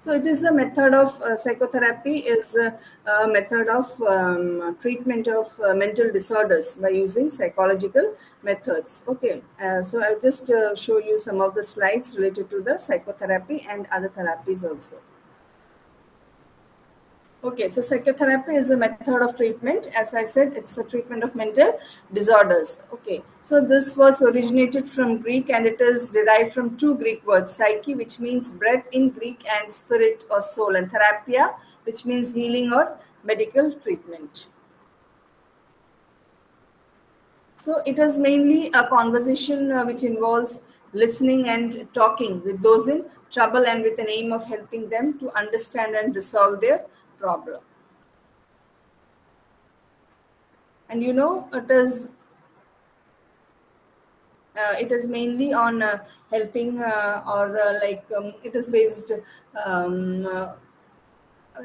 So it is a method of uh, psychotherapy is a, a method of um, treatment of uh, mental disorders by using psychological methods. Okay, uh, so I'll just uh, show you some of the slides related to the psychotherapy and other therapies also. Okay, so psychotherapy is a method of treatment. As I said, it's a treatment of mental disorders. Okay, so this was originated from Greek and it is derived from two Greek words, psyche, which means breath in Greek, and spirit or soul, and therapia, which means healing or medical treatment. So it is mainly a conversation uh, which involves listening and talking with those in trouble and with an aim of helping them to understand and resolve their problem. And you know, it is uh, it is mainly on uh, helping uh, or uh, like um, it is based um,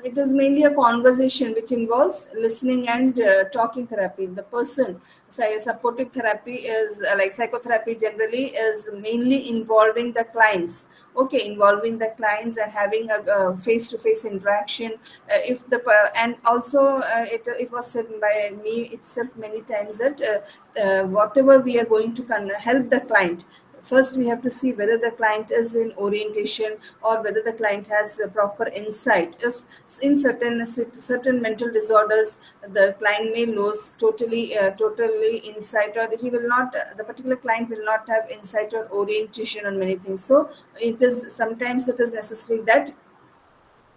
it is mainly a conversation which involves listening and uh, talking therapy. The person say supportive therapy is uh, like psychotherapy generally is mainly involving the clients. Okay involving the clients and having a face to face interaction uh, if the and also uh, it, it was said by me itself many times that uh, whatever we are going to help the client first we have to see whether the client is in orientation or whether the client has a proper insight. If in certain certain mental disorders the client may lose totally uh, totally insight or he will not the particular client will not have insight or orientation on many things. So it is sometimes it is necessary that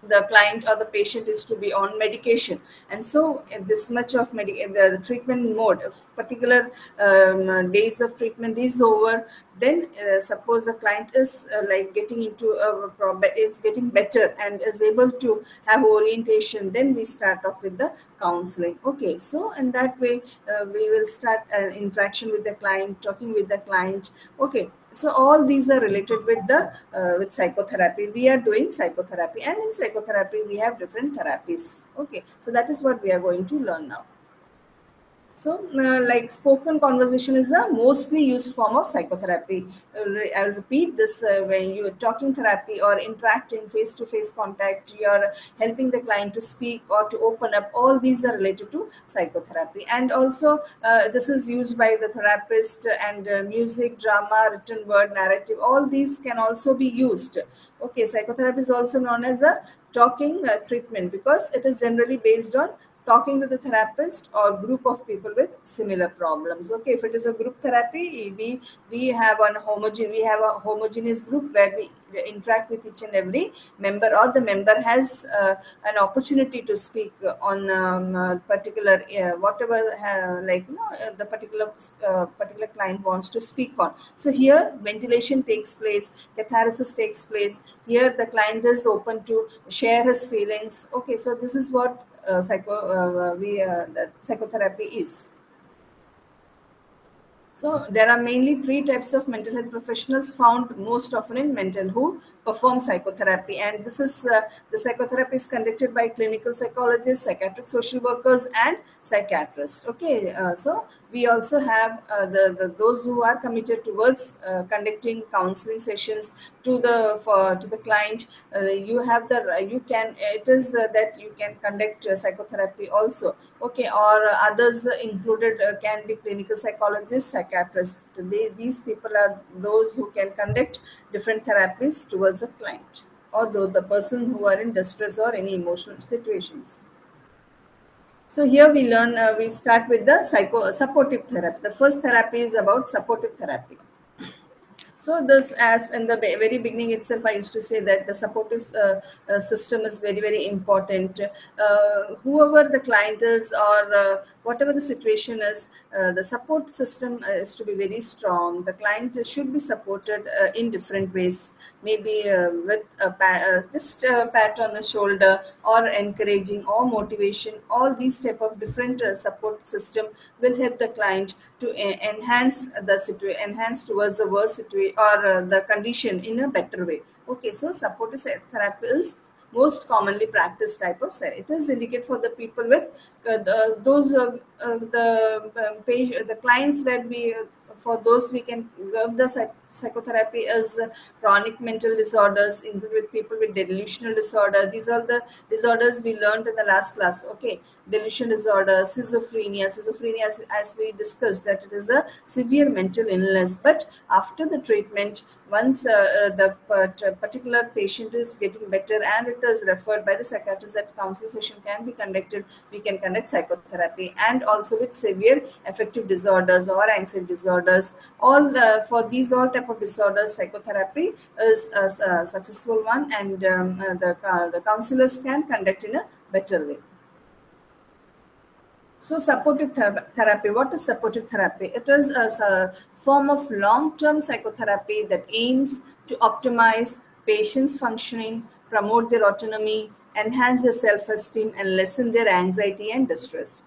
the client or the patient is to be on medication. And so this much of med- the treatment mode if particular um, days of treatment is over then uh, suppose the client is uh, like getting into a problem is getting better and is able to have orientation then we start off with the counseling. Okay so in that way uh, we will start an interaction with the client talking with the client. Okay so all these are related with the uh, with psychotherapy. We are doing psychotherapy. And in psychotherapy we have different therapies. Okay. So that is what we are going to learn now so, uh, like spoken conversation is a mostly used form of psychotherapy. Uh, I'll repeat this uh, when you're talking therapy or interacting face to face contact, you're helping the client to speak or to open up. All these are related to psychotherapy. And also, uh, this is used by the therapist and uh, music, drama, written word, narrative. All these can also be used. Okay, psychotherapy is also known as a talking treatment because it is generally based on talking to the therapist or group of people with similar problems. Okay if it is a group therapy we we have an homogeneous we have a homogeneous group where we interact with each and every member or the member has uh, an opportunity to speak on um, particular uh, whatever uh, like you know uh, the particular uh, particular client wants to speak on. So here ventilation takes place catharsis takes place. Here the client is open to share his feelings. Okay so this is what uh, psycho uh, we uh, psychotherapy is. So there are mainly three types of mental health professionals found most often in mental who perform psychotherapy. And this is uh, the psychotherapy is conducted by clinical psychologists, psychiatric social workers, and psychiatrists. Okay, uh, so we also have uh, the, the, those who are committed towards uh, conducting counseling sessions to the for to the client. Uh, you have the you can it is uh, that you can conduct psychotherapy also. Okay, or others included can be clinical psychologists, psychiatrists. They, these people are those who can conduct different therapies towards a client or the person who are in distress or any emotional situations. So here we learn, uh, we start with the psycho supportive therapy. The first therapy is about supportive therapy. So this, as in the very beginning itself, I used to say that the supportive uh, uh, system is very, very important. Uh, whoever the client is or uh, whatever the situation is, the support system is to be very strong. The client should be supported in different ways, maybe with a pat, just a pat on the shoulder or encouraging or motivation. All these type of different support system will help the client to enhance the situation, enhance towards the worst situation or uh, the condition in a better way. Okay, so supportive therapy is most commonly practiced type of therapy. It is indicated for the people with uh, the, those uh, uh the um, page, the clients where we for those we can give the psychotherapy is chronic mental disorders, including with people with delusional disorder. These are the disorders we learned in the last class. Okay, delusion disorder, schizophrenia. Schizophrenia, as, as we discussed, that it is a severe mental illness. But after the treatment, once uh, uh the particular patient is getting better and it is referred by the psychiatrist that counseling session can be conducted, we can conduct psychotherapy. And also with severe affective disorders or anxiety disorders, all the, for these all type of disorders, psychotherapy is a, a successful one, and um, uh, the uh, the counselors can conduct in a better way. So supportive ther- therapy, what is supportive therapy? It is a, form of long-term psychotherapy that aims to optimize patients' functioning, promote their autonomy, enhance their self-esteem, and lessen their anxiety and distress.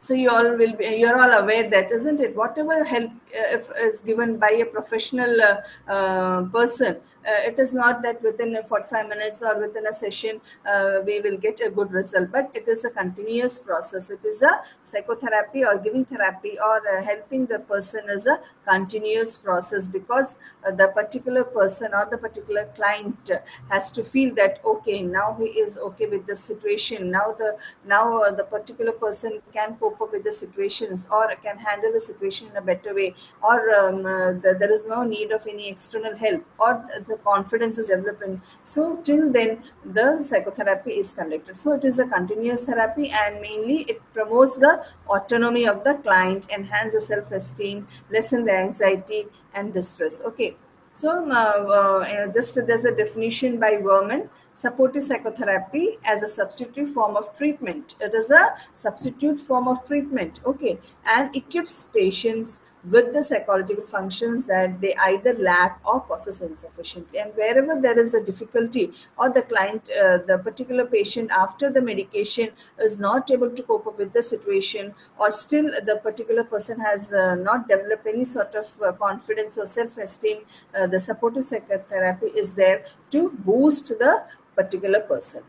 So you all will be, you're all aware that, isn't it? Whatever help if is given by a professional uh, uh, person, uh, it is not that within 45 minutes or within a session uh, we will get a good result but it is a continuous process. It is a psychotherapy or giving therapy or uh, helping the person is a continuous process because uh, the particular person or the particular client has to feel that okay now he is okay with the situation. Now the now uh, the particular person can cope up with the situations or can handle the situation in a better way or um, uh, the, there is no need of any external help or the confidence is developing. So till then, the psychotherapy is conducted. So it is a continuous therapy, and mainly it promotes the autonomy of the client, enhance the self-esteem, lessen the anxiety and distress. Okay. So uh, uh, just there's a definition by Werman supportive psychotherapy as a substitute form of treatment. It is a substitute form of treatment, okay, and equips patients with the psychological functions that they either lack or possess insufficiently. And wherever there is a difficulty or the client, uh, the particular patient after the medication is not able to cope up with the situation or still the particular person has uh, not developed any sort of uh, confidence or self-esteem, uh, the supportive psychotherapy is there to boost the particular person.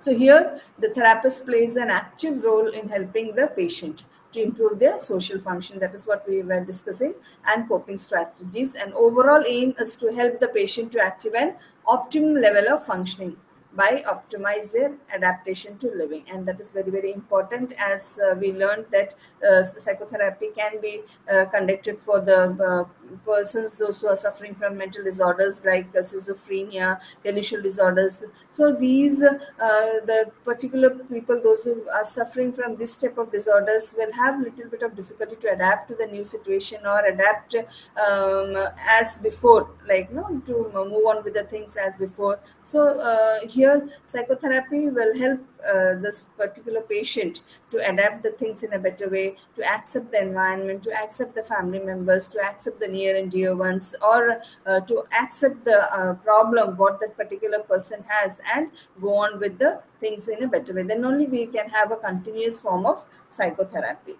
So here the therapist plays an active role in helping the patient to improve their social function. That is what we were discussing and coping strategies. And overall aim is to help the patient to achieve an optimum level of functioning by optimize their adaptation to living and that is very very important as uh, we learned that uh, psychotherapy can be uh, conducted for the uh, persons those who are suffering from mental disorders like uh, schizophrenia delusional disorders. So these uh, the particular people those who are suffering from this type of disorders will have little bit of difficulty to adapt to the new situation or adapt um, as before like know to move on with the things as before. So here psychotherapy will help uh, this particular patient to adapt the things in a better way to accept the environment to accept the family members to accept the near and dear ones or uh, to accept the uh, problem what that particular person has and go on with the things in a better way. Then only we can have a continuous form of psychotherapy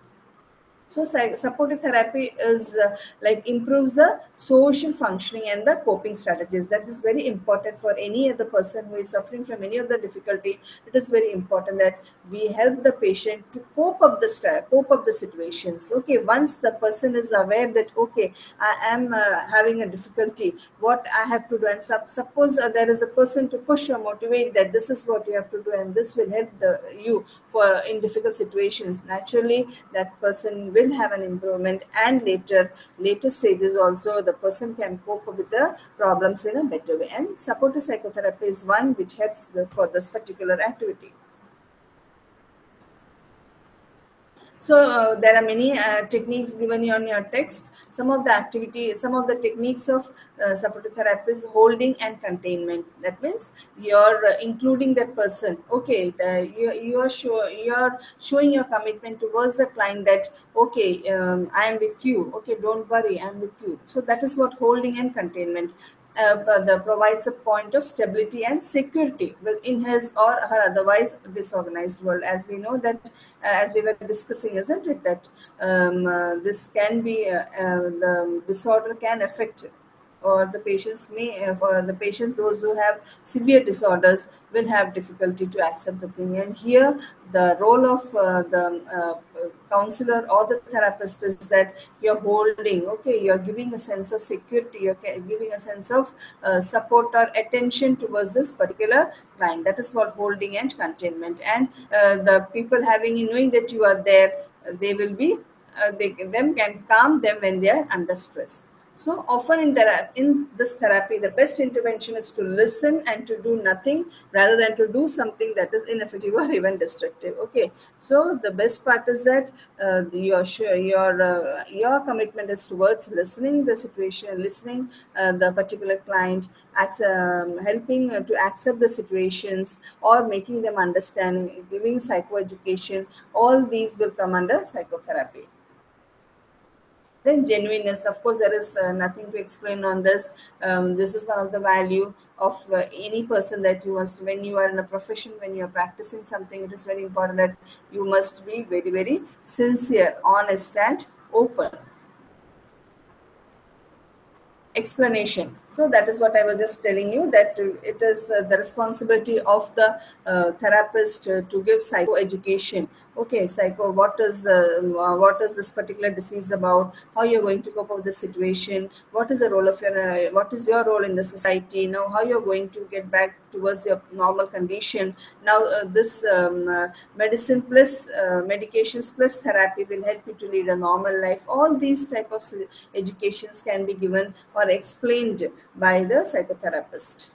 so supportive therapy is uh, like improves the social functioning and the coping strategies. That is very important for any other person who is suffering from any of the difficulty. It is very important that we help the patient to cope up the cope up the situations. Okay, once the person is aware that okay, I am uh, having a difficulty, what I have to do, and suppose uh, there is a person to push or motivate that this is what you have to do, and this will help the you for in difficult situations. Naturally, that person will will have an improvement and later later stages also the person can cope with the problems in a better way. And supportive psychotherapy is one which helps the, for this particular activity So uh, there are many uh, techniques given you on your text. Some of the activity, some of the techniques of uh, supportive therapy is holding and containment. That means you're uh, including that person. Okay, the, you, you are sure you are showing your commitment towards the client that okay, um, I am with you. Okay, don't worry, I'm with you. So that is what holding and containment uh, provides a point of stability and security within his or her otherwise disorganized world. As we know that, uh, as we were discussing, isn't it, that um, uh, this can be, uh, uh, the disorder can affect or the patients may for the patient those who have severe disorders will have difficulty to accept the thing. And here the role of uh, the uh, counselor or the therapist is that you're holding okay you're giving a sense of security you're giving a sense of uh, support or attention towards this particular client. That is what holding and containment. And uh, the people having knowing that you are there they will be uh, they them can calm them when they are under stress so often in therapy, in this therapy, the best intervention is to listen and to do nothing rather than to do something that is ineffective or even destructive. Okay, so the best part is that uh, your your uh, your commitment is towards listening the situation, listening uh, the particular client, um, helping to accept the situations or making them understand, giving psychoeducation. All these will come under psychotherapy then genuineness. Of course there is uh, nothing to explain on this. Um, this is one of the value of uh, any person that you must when you are in a profession when you are practicing something it is very important that you must be very very sincere honest and open. Explanation. So that is what i was just telling you that it is uh, the responsibility of the uh, therapist uh, to give psycho education okay psycho what is uh, what is this particular disease about? How you're going to cope with the situation? What is the role of your uh, what is your role in the society? Now how you're going to get back towards your normal condition? Now uh, this um, uh, medicine plus uh, medications plus therapy will help you to lead a normal life. All these type of educations can be given or explained by the psychotherapist.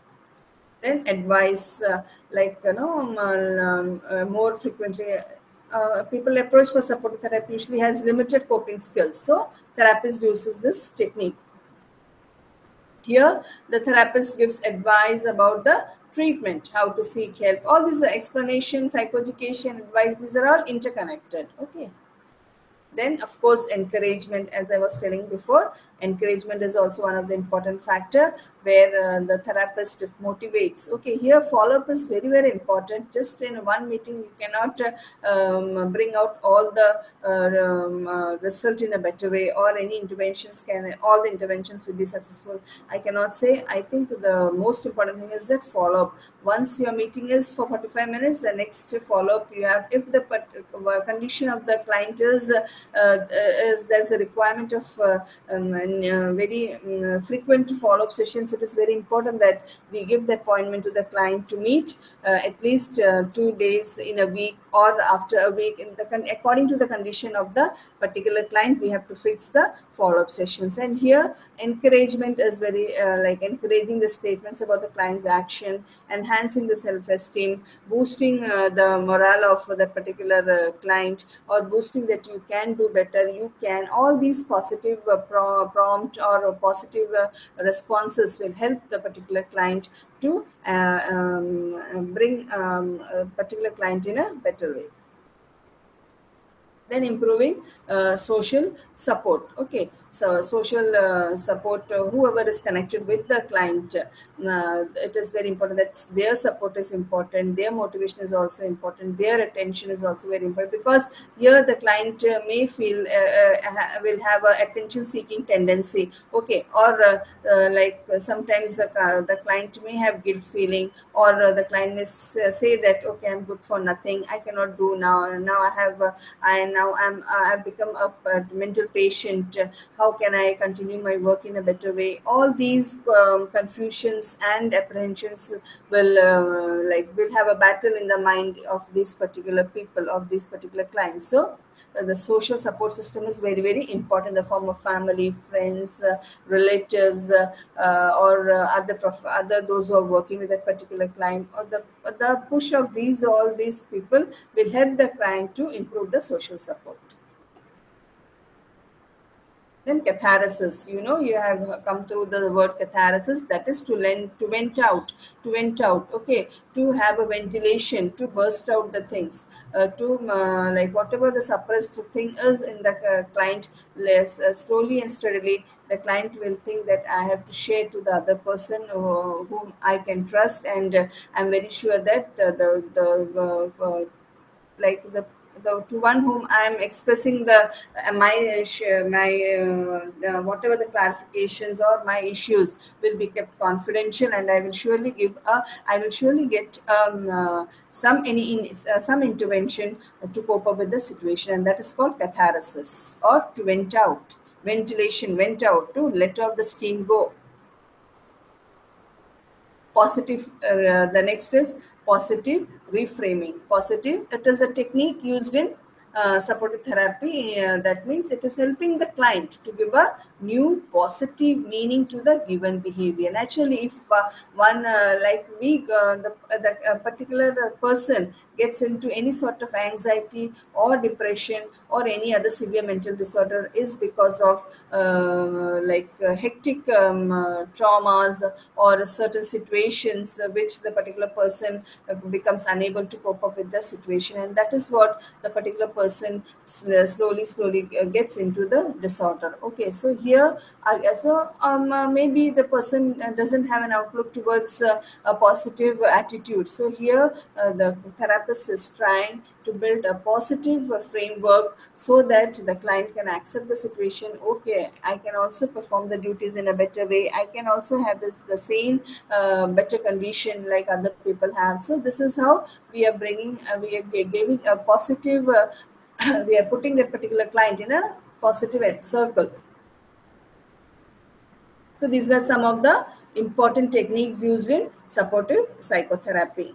Then advice uh, like you know um, um, more frequently uh, people approach for supportive therapy usually has limited coping skills. So therapist uses this technique. Here, the therapist gives advice about the treatment, how to seek help. All these explanations, psychoeducation, advice, these are all interconnected. Okay. Then, of course, encouragement, as I was telling before, encouragement is also one of the important factor where uh, the therapist motivates. Okay here follow-up is very very important. Just in one meeting you cannot uh, um, bring out all the uh, um, uh, result in a better way or any interventions can all the interventions will be successful. I cannot say. I think the most important thing is that follow-up. Once your meeting is for 45 minutes the next follow-up you have if the uh, condition of the client is, uh, is there's a requirement of um, uh, very um, frequent follow-up sessions, it is very important that we give the appointment to the client to meet uh, at least uh, two days in a week or after a week. In the according to the condition of the particular client, we have to fix the follow-up sessions. And here, encouragement is very uh, like encouraging the statements about the client's action, enhancing the self-esteem, boosting uh, the morale of the particular uh, client, or boosting that you can do better, you can. All these positive pro prompt or positive responses will help the particular client to uh, um, bring um, a particular client in a better way. Then improving uh, social support. Okay so social uh, support uh, whoever is connected with the client uh, it is very important that their support is important their motivation is also important their attention is also very important because here the client uh, may feel uh, will have a attention seeking tendency. Okay or like sometimes the, the client may have guilt feeling or the client may say that okay i'm good for nothing. I cannot do now. Now i have i now i'm i've become a, a mental patient. How can i continue my work in a better way? All these um, confusions and apprehensions will uh, like will have a battle in the mind of these particular people of these particular clients. So uh, the social support system is very very important in the form of family friends uh, relatives uh, uh or other prof- other those who are working with that particular client. Or the the push of these all these people will help the client to improve the social support then catharsis, you know, you have come through the word catharsis, that is to lend, to vent out, to vent out, okay, to have a ventilation, to burst out the things, uh, to uh, like whatever the suppressed thing is in the uh, client, less uh, slowly and steadily, the client will think that I have to share to the other person whom I can trust, and uh, I'm very sure that the the like the the to one whom I am expressing the uh, my uh, my uh, whatever the clarifications or my issues will be kept confidential, and I will surely give a I will surely get um, uh, some any in, uh, some intervention to cope up with the situation, and that is called catharsis or to vent out ventilation, vent out to let off the steam go. Positive. Uh, the next is positive reframing. Positive, it is a technique used in uh, supportive therapy. Uh, that means it is helping the client to give a new positive meaning to the given behavior. Naturally, if uh, one uh, like we, uh, the, the particular person gets into any sort of anxiety or depression or any other severe mental disorder is because of uh, like uh, hectic um, uh, traumas or certain situations which the particular person becomes unable to cope up with the situation and that is what the particular person slowly slowly gets into the disorder okay so here so um, maybe the person doesn't have an outlook towards a positive attitude. So here the therapist is trying to build a positive framework so that the client can accept the situation. Okay i can also perform the duties in a better way. I can also have this the same uh, better condition like other people have. So this is how we are bringing uh, we are giving a positive uh, we are putting that particular client in a positive circle so these were some of the important techniques used in supportive psychotherapy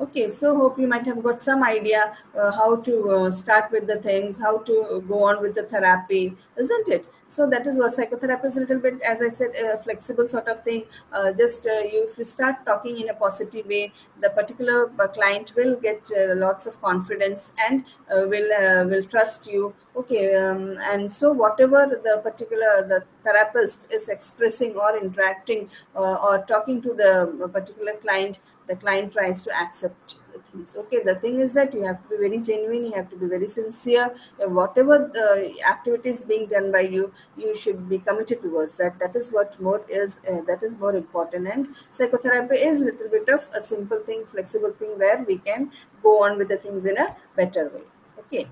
okay so hope you might have got some idea uh, how to uh, start with the things how to go on with the therapy isn't it? So that is what psychotherapy is a little bit as i said a flexible sort of thing. Uh, just uh, you if you start talking in a positive way the particular uh, client will get uh, lots of confidence and will will trust you. Okay um, and so whatever the particular the therapist is expressing or interacting or talking to the particular client the client tries to accept the things. Okay the thing is that you have to be very genuine you have to be very sincere whatever the activity is being done by you you should be committed towards that. That is what more is uh, that is more important. And psychotherapy is little bit of a simple thing flexible thing where we can go on with the things in a better way. Okay.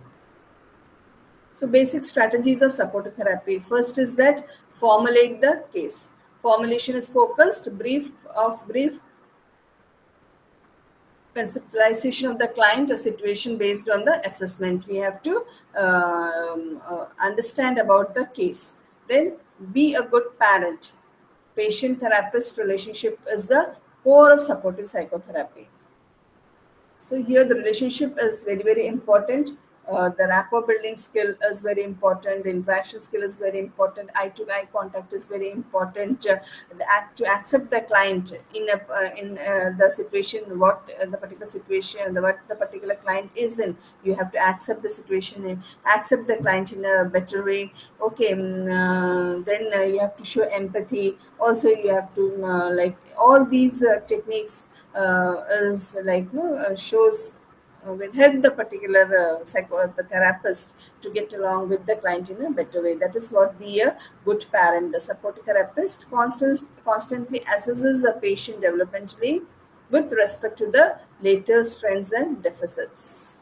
So basic strategies of supportive therapy. First is that formulate the case. Formulation is focused brief of brief conceptualization of the client or situation based on the assessment. We have to um, uh, understand about the case. Then be a good parent. Patient therapist relationship is the core of supportive psychotherapy. So here the relationship is very, very important uh, the rapport building skill is very important. The interaction skill is very important. Eye to eye contact is very important. Uh, act, to accept the client in a uh, in uh, the situation what uh, the particular situation the, what the particular client is in. You have to accept the situation and accept the client in a better way. Okay um, then you have to show empathy. Also you have to like all these techniques is like you know, shows will help the particular uh, psycho the therapist to get along with the client in a better way. That is what be a good parent. The support therapist constant, constantly assesses a patient developmentally with respect to the later strengths and deficits.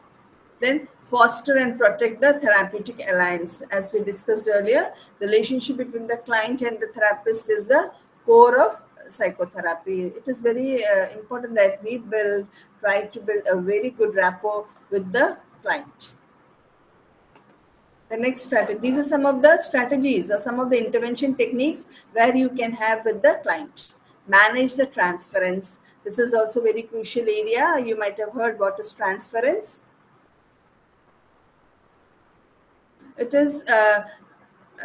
Then foster and protect the therapeutic alliance. As we discussed earlier, the relationship between the client and the therapist is the core of psychotherapy. It is very uh, important that we build, try to build a very good rapport with the client. The next strategy, these are some of the strategies or some of the intervention techniques where you can have with the client. Manage the transference. This is also very crucial area. You might have heard what is transference. It is uh,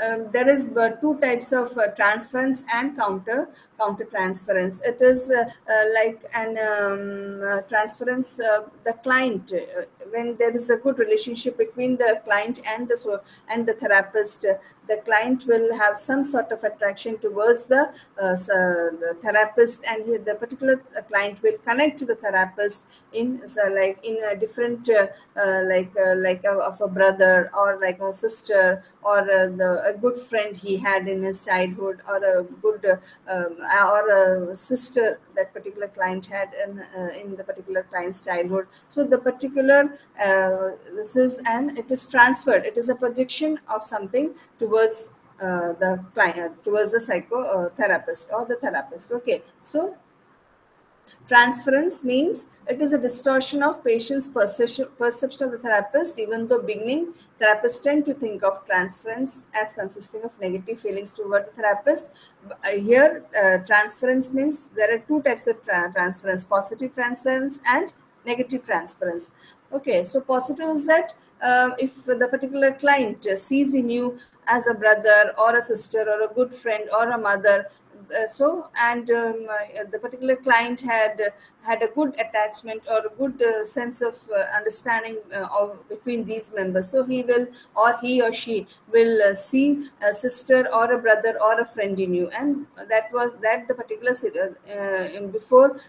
um, there is uh, two types of uh, transference and counter counter transference. It is uh, uh like an um, uh, transference uh, the client uh, when there is a good relationship between the client and the so and the therapist. Uh, the client will have some sort of attraction towards the, the therapist, and the particular client will connect to the therapist in so like in a different like like a, of a brother or like a sister or the a good friend he had in his childhood or a good um, or a sister that particular client had in, uh, in the particular client's childhood. So the particular uh, this is and it is transferred. It is a projection of something towards uh, the client towards the psychotherapist or the therapist. Okay. So Transference means it is a distortion of patient's perception, perception of the therapist, even though beginning therapists tend to think of transference as consisting of negative feelings toward the therapist. Uh, here, uh, transference means there are two types of tra transference, positive transference and negative transference. Okay, so positive is that uh, if the particular client sees in you as a brother or a sister or a good friend or a mother so and um, uh, the particular client had uh, had a good attachment or a good uh, sense of uh, understanding uh, of between these members. So he will or he or she will see a sister or a brother or a friend in you. And that was that the particular before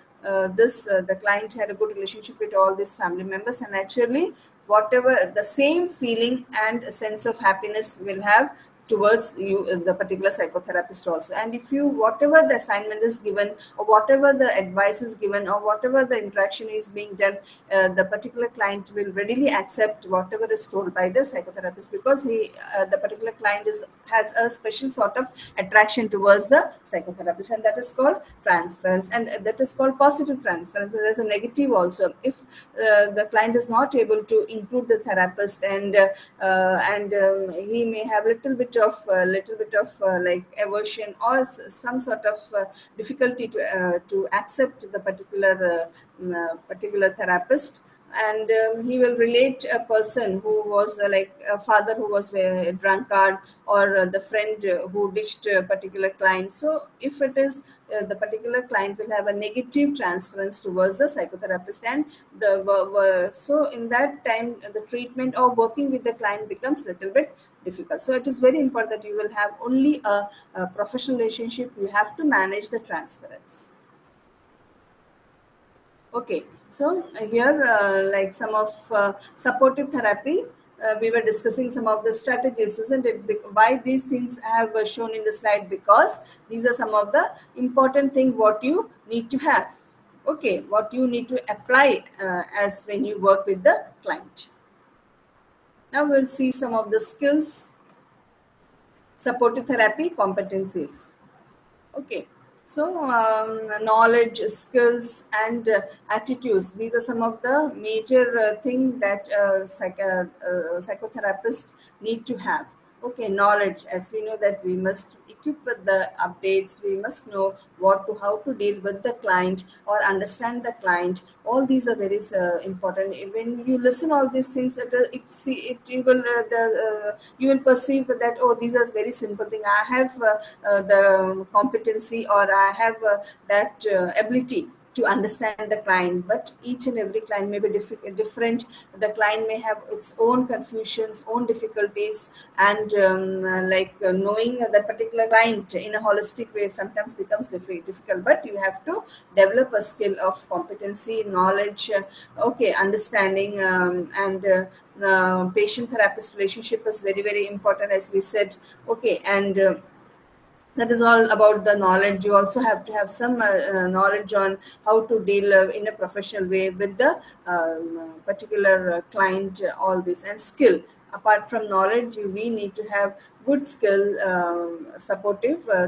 this the client had a good relationship with all these family members. And naturally whatever the same feeling and a sense of happiness will have towards you the particular psychotherapist also. And if you whatever the assignment is given or whatever the advice is given or whatever the interaction is being done uh, the particular client will readily accept whatever is told by the psychotherapist because he uh, the particular client is has a special sort of attraction towards the psychotherapist and that is called transference. And that is called positive transference. There's a negative also. If uh, the client is not able to include the therapist and uh, and um, he may have a little bit of a uh, little bit of uh, like aversion or some sort of uh, difficulty to to accept the particular particular therapist. And um, he will relate a person who was uh, like a father who was a drunkard or uh, the friend who ditched a particular client. So if it is the particular client will have a negative transference towards the psychotherapist and the so in that time the treatment or working with the client becomes little bit difficult so it is very important that you will have only a, a professional relationship you have to manage the transference okay so here, uh, like some of uh, supportive therapy, uh, we were discussing some of the strategies, isn't it? Why these things have shown in the slide? Because these are some of the important thing what you need to have. Okay, what you need to apply uh, as when you work with the client. Now we'll see some of the skills, supportive therapy competencies. Okay. So, um, knowledge, skills, and uh, attitudes. These are some of the major uh, things that uh, psych- uh, psychotherapists need to have okay knowledge. As we know that we must equip with the updates we must know what to how to deal with the client or understand the client. All these are very uh, important. When you listen all these things it, uh, it see it you will uh, the, uh, you will perceive that oh these are very simple thing. I have uh, uh, the competency or i have that ability to understand the client but each and every client may be diff- different. The client may have its own confusions own difficulties and um, like uh, knowing that particular client in a holistic way sometimes becomes diff- difficult. But you have to develop a skill of competency knowledge uh, okay understanding um, and uh, uh, patient therapist relationship is very very important as we said. Okay and uh, that is all about the knowledge. You also have to have some uh, uh, knowledge on how to deal uh, in a professional way with the um, particular uh, client uh, all this. And skill. Apart from knowledge you we need to have good skill um, supportive uh,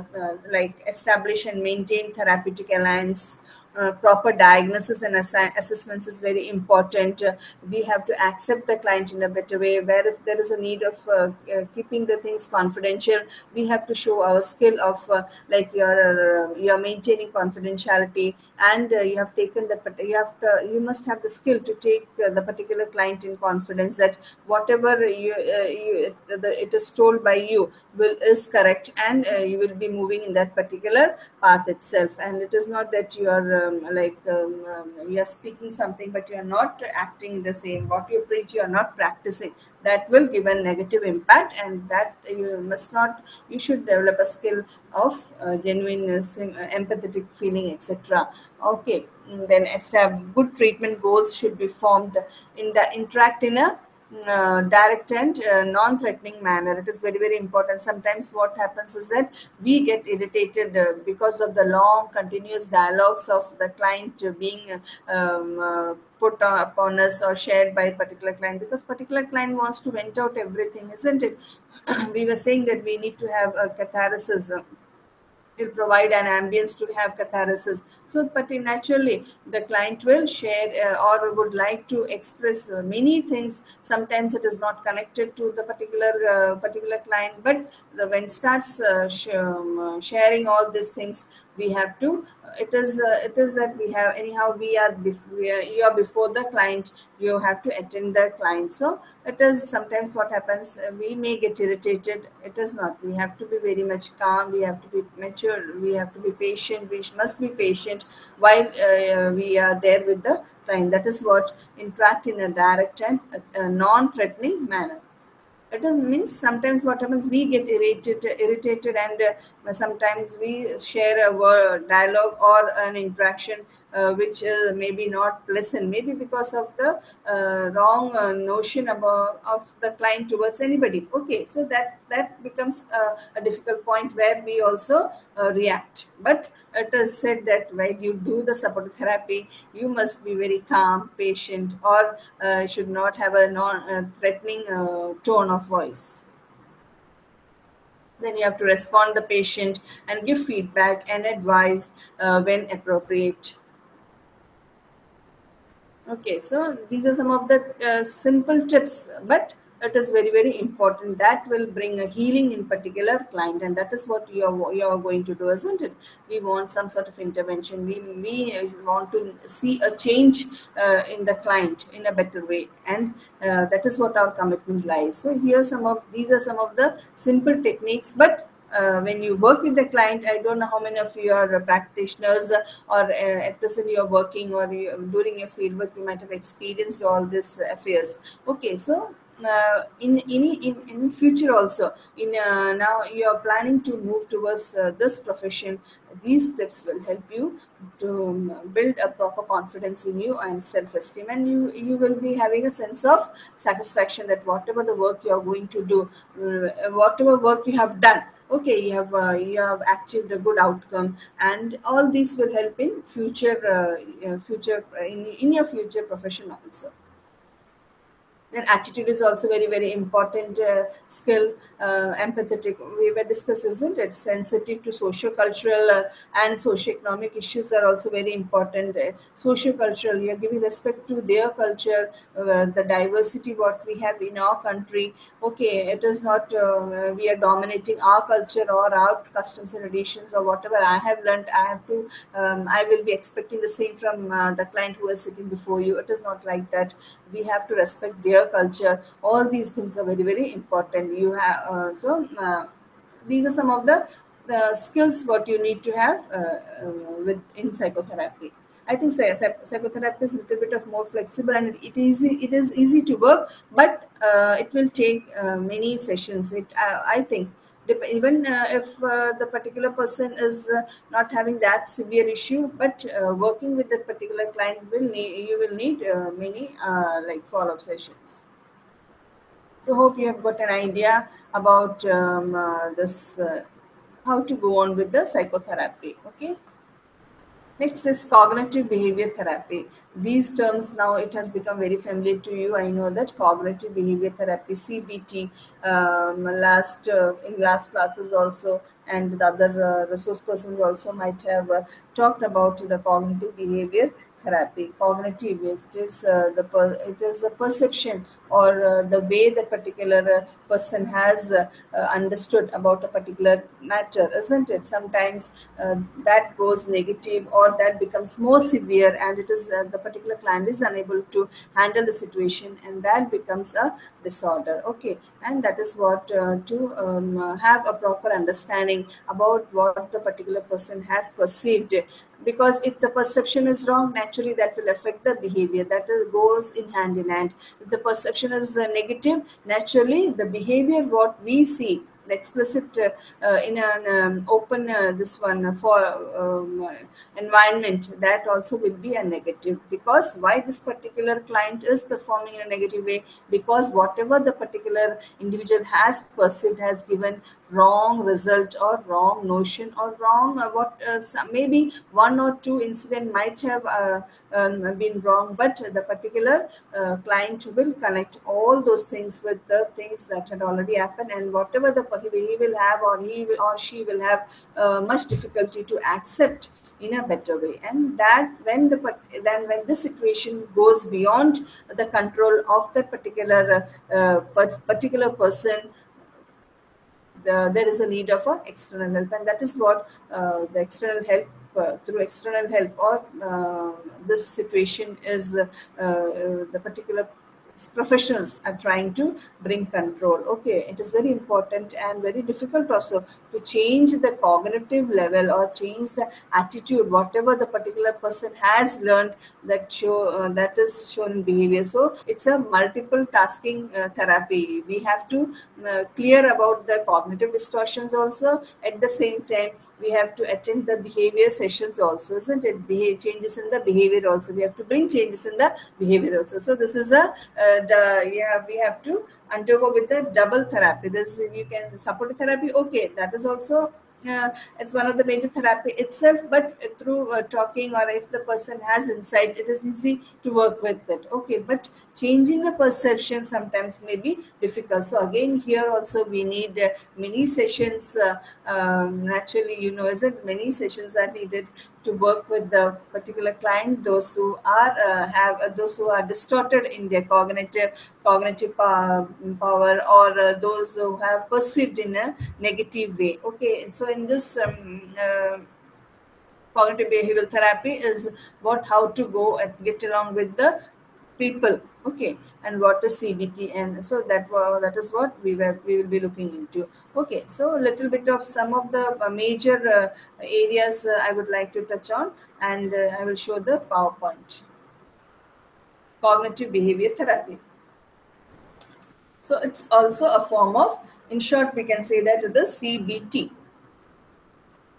like establish and maintain therapeutic alliance uh, proper diagnosis and assi- assessments is very important. Uh, we have to accept the client in a better way. Where if there is a need of uh, uh keeping the things confidential, we have to show our skill of uh, like you're you're maintaining confidentiality, and you have taken the you have to you must have the skill to take the particular client in confidence that whatever you, you the, it is told by you will is correct, and you will be moving in that particular path itself. And it is not that you are um, like um, um, you are speaking something but you are not acting the same. What you preach you are not practicing. That will give a negative impact and that you must not you should develop a skill of uh, genuineness uh, empathetic feeling etc okay then establish good treatment goals should be formed in the interact in a uh, direct and uh, non-threatening manner. It is very very important. Sometimes what happens is that we get irritated uh, because of the long continuous dialogues of the client being um, uh, put upon us or shared by a particular client because particular client wants to vent out everything isn't it? We were saying that we need to have a catharsis will provide an ambience to have catharsis. So, but naturally, the client will share uh, or would like to express uh, many things. Sometimes it is not connected to the particular uh, particular client, but the, when starts uh, sh- um, sharing all these things, we have to it is uh, it is that we have anyhow we are before you are before the client you have to attend the client. So it is sometimes what happens uh, we may get irritated. It is not. We have to be very much calm. We have to be mature. We have to be patient. We must be patient while uh, we are there with the client. That is what interact in a direct and a non-threatening manner it is means sometimes what happens we get irritated irritated and uh, sometimes we share a word dialogue or an interaction uh, which uh, maybe not pleasant. Maybe because of the uh, wrong uh, notion about of the client towards anybody. Okay so that that becomes a difficult point where we also uh, react. But it is said that when you do the support therapy you must be very calm patient or uh, should not have a non threatening tone of voice. Then you have to respond the patient and give feedback and advice uh, when appropriate. Okay so these are some of the uh, simple tips but it is very very important. That will bring a healing in particular client and that is what you are you are going to do isn't it? We want some sort of intervention. We we want to see a change uh, in the client in a better way. And uh, that is what our commitment lies. So here some of these are some of the simple techniques. But uh, when you work with the client, I don't know how many of you are practitioners or uh, at present you are working or you, during your fieldwork, you might have experienced all these affairs. Okay, so uh, in any in, in future also in uh, now you are planning to move towards uh, this profession these steps will help you to um, build a proper confidence in you and self-esteem. And you you will be having a sense of satisfaction that whatever the work you are going to do uh, whatever work you have done okay you have uh, you have achieved a good outcome. And all these will help in future uh, future in, in your future profession also then attitude is also very very important uh, skill uh, empathetic we were discussed isn't it? Sensitive to socio-cultural uh, and socio-economic issues are also very important uh, socio-cultural. You're giving respect to their culture uh, the diversity what we have in our country. Okay it is not uh, we are dominating our culture or our customs and traditions or whatever. I have learned i have to um, i will be expecting the same from the client who is sitting before you. It is not like that we have to respect their culture. All these things are very very important. You have uh, so uh, these are some of the the skills what you need to have uh, uh with in psychotherapy. I think psychotherapy is a little bit of more flexible and it is it is easy to work, but uh, it will take uh, many sessions. It I think even uh, if uh, the particular person is uh, not having that severe issue but working with that particular client will need you will need many like follow-up sessions. So hope you have got an idea about um, this how to go on with the psychotherapy okay Next is cognitive behavior therapy. These terms now it has become very familiar to you. I know that cognitive behavior therapy (CBT) um, last uh, in last classes also, and the other uh, resource persons also might have uh, talked about the cognitive behavior therapy. Cognitive it is uh, the per- it is a perception or uh, the way the particular uh, person has uh, understood about a particular matter, isn't it? Sometimes that goes negative or that becomes more severe, and it is the particular client is unable to handle the situation, and that becomes a disorder. Okay, and that is what to um, have a proper understanding about what the particular person has perceived. Because if the perception is wrong naturally that will affect the behavior. That goes in hand in hand. If the perception is uh, negative naturally the behavior what we see explicit uh, uh, in an um, open uh, this one for um, environment that also will be a negative. Because why this particular client is performing in a negative way? Because whatever the particular individual has perceived has given wrong result or wrong notion or wrong uh, what uh, maybe one or two incident might have uh, um, been wrong but the particular uh, client will connect all those things with the things that had already happened and whatever the he will have or he will, or she will have uh, much difficulty to accept in a better way. And that when the then when this situation goes beyond the control of that particular uh, particular person the, there is a need of a external help and that is what uh, the external help uh, through external help or uh, this situation is uh, the particular professionals are trying to bring control. Okay it is very important and very difficult also to change the cognitive level or change the attitude whatever the particular person has learned that show uh, that is shown in behavior. So it's a multiple tasking uh, therapy. We have to uh, clear about the cognitive distortions also. At the same time we have to attend the behavior sessions also, isn't it? Behave, changes in the behavior also. We have to bring changes in the behavior also. So this is a uh, the, yeah we have to undergo with the double therapy. This you can support therapy. Okay, that is also uh, it's one of the major therapy itself but through uh, talking or if the person has insight it is easy to work with it okay but changing the perception sometimes may be difficult. So again here also we need uh, many sessions uh, um, naturally you know is it many sessions are needed to work with the particular client those who are uh, have uh, those who are distorted in their cognitive cognitive power or uh, those who have perceived in a negative way. Okay so in this um, uh, cognitive behavioral therapy is what how to go and get along with the people okay and what is cbt and so that uh, that is what we were we will be looking into. Okay so a little bit of some of the uh, major uh, areas uh, i would like to touch on and uh, i will show the powerpoint. Cognitive behavior therapy. So it's also a form of in short we can say that it is cbt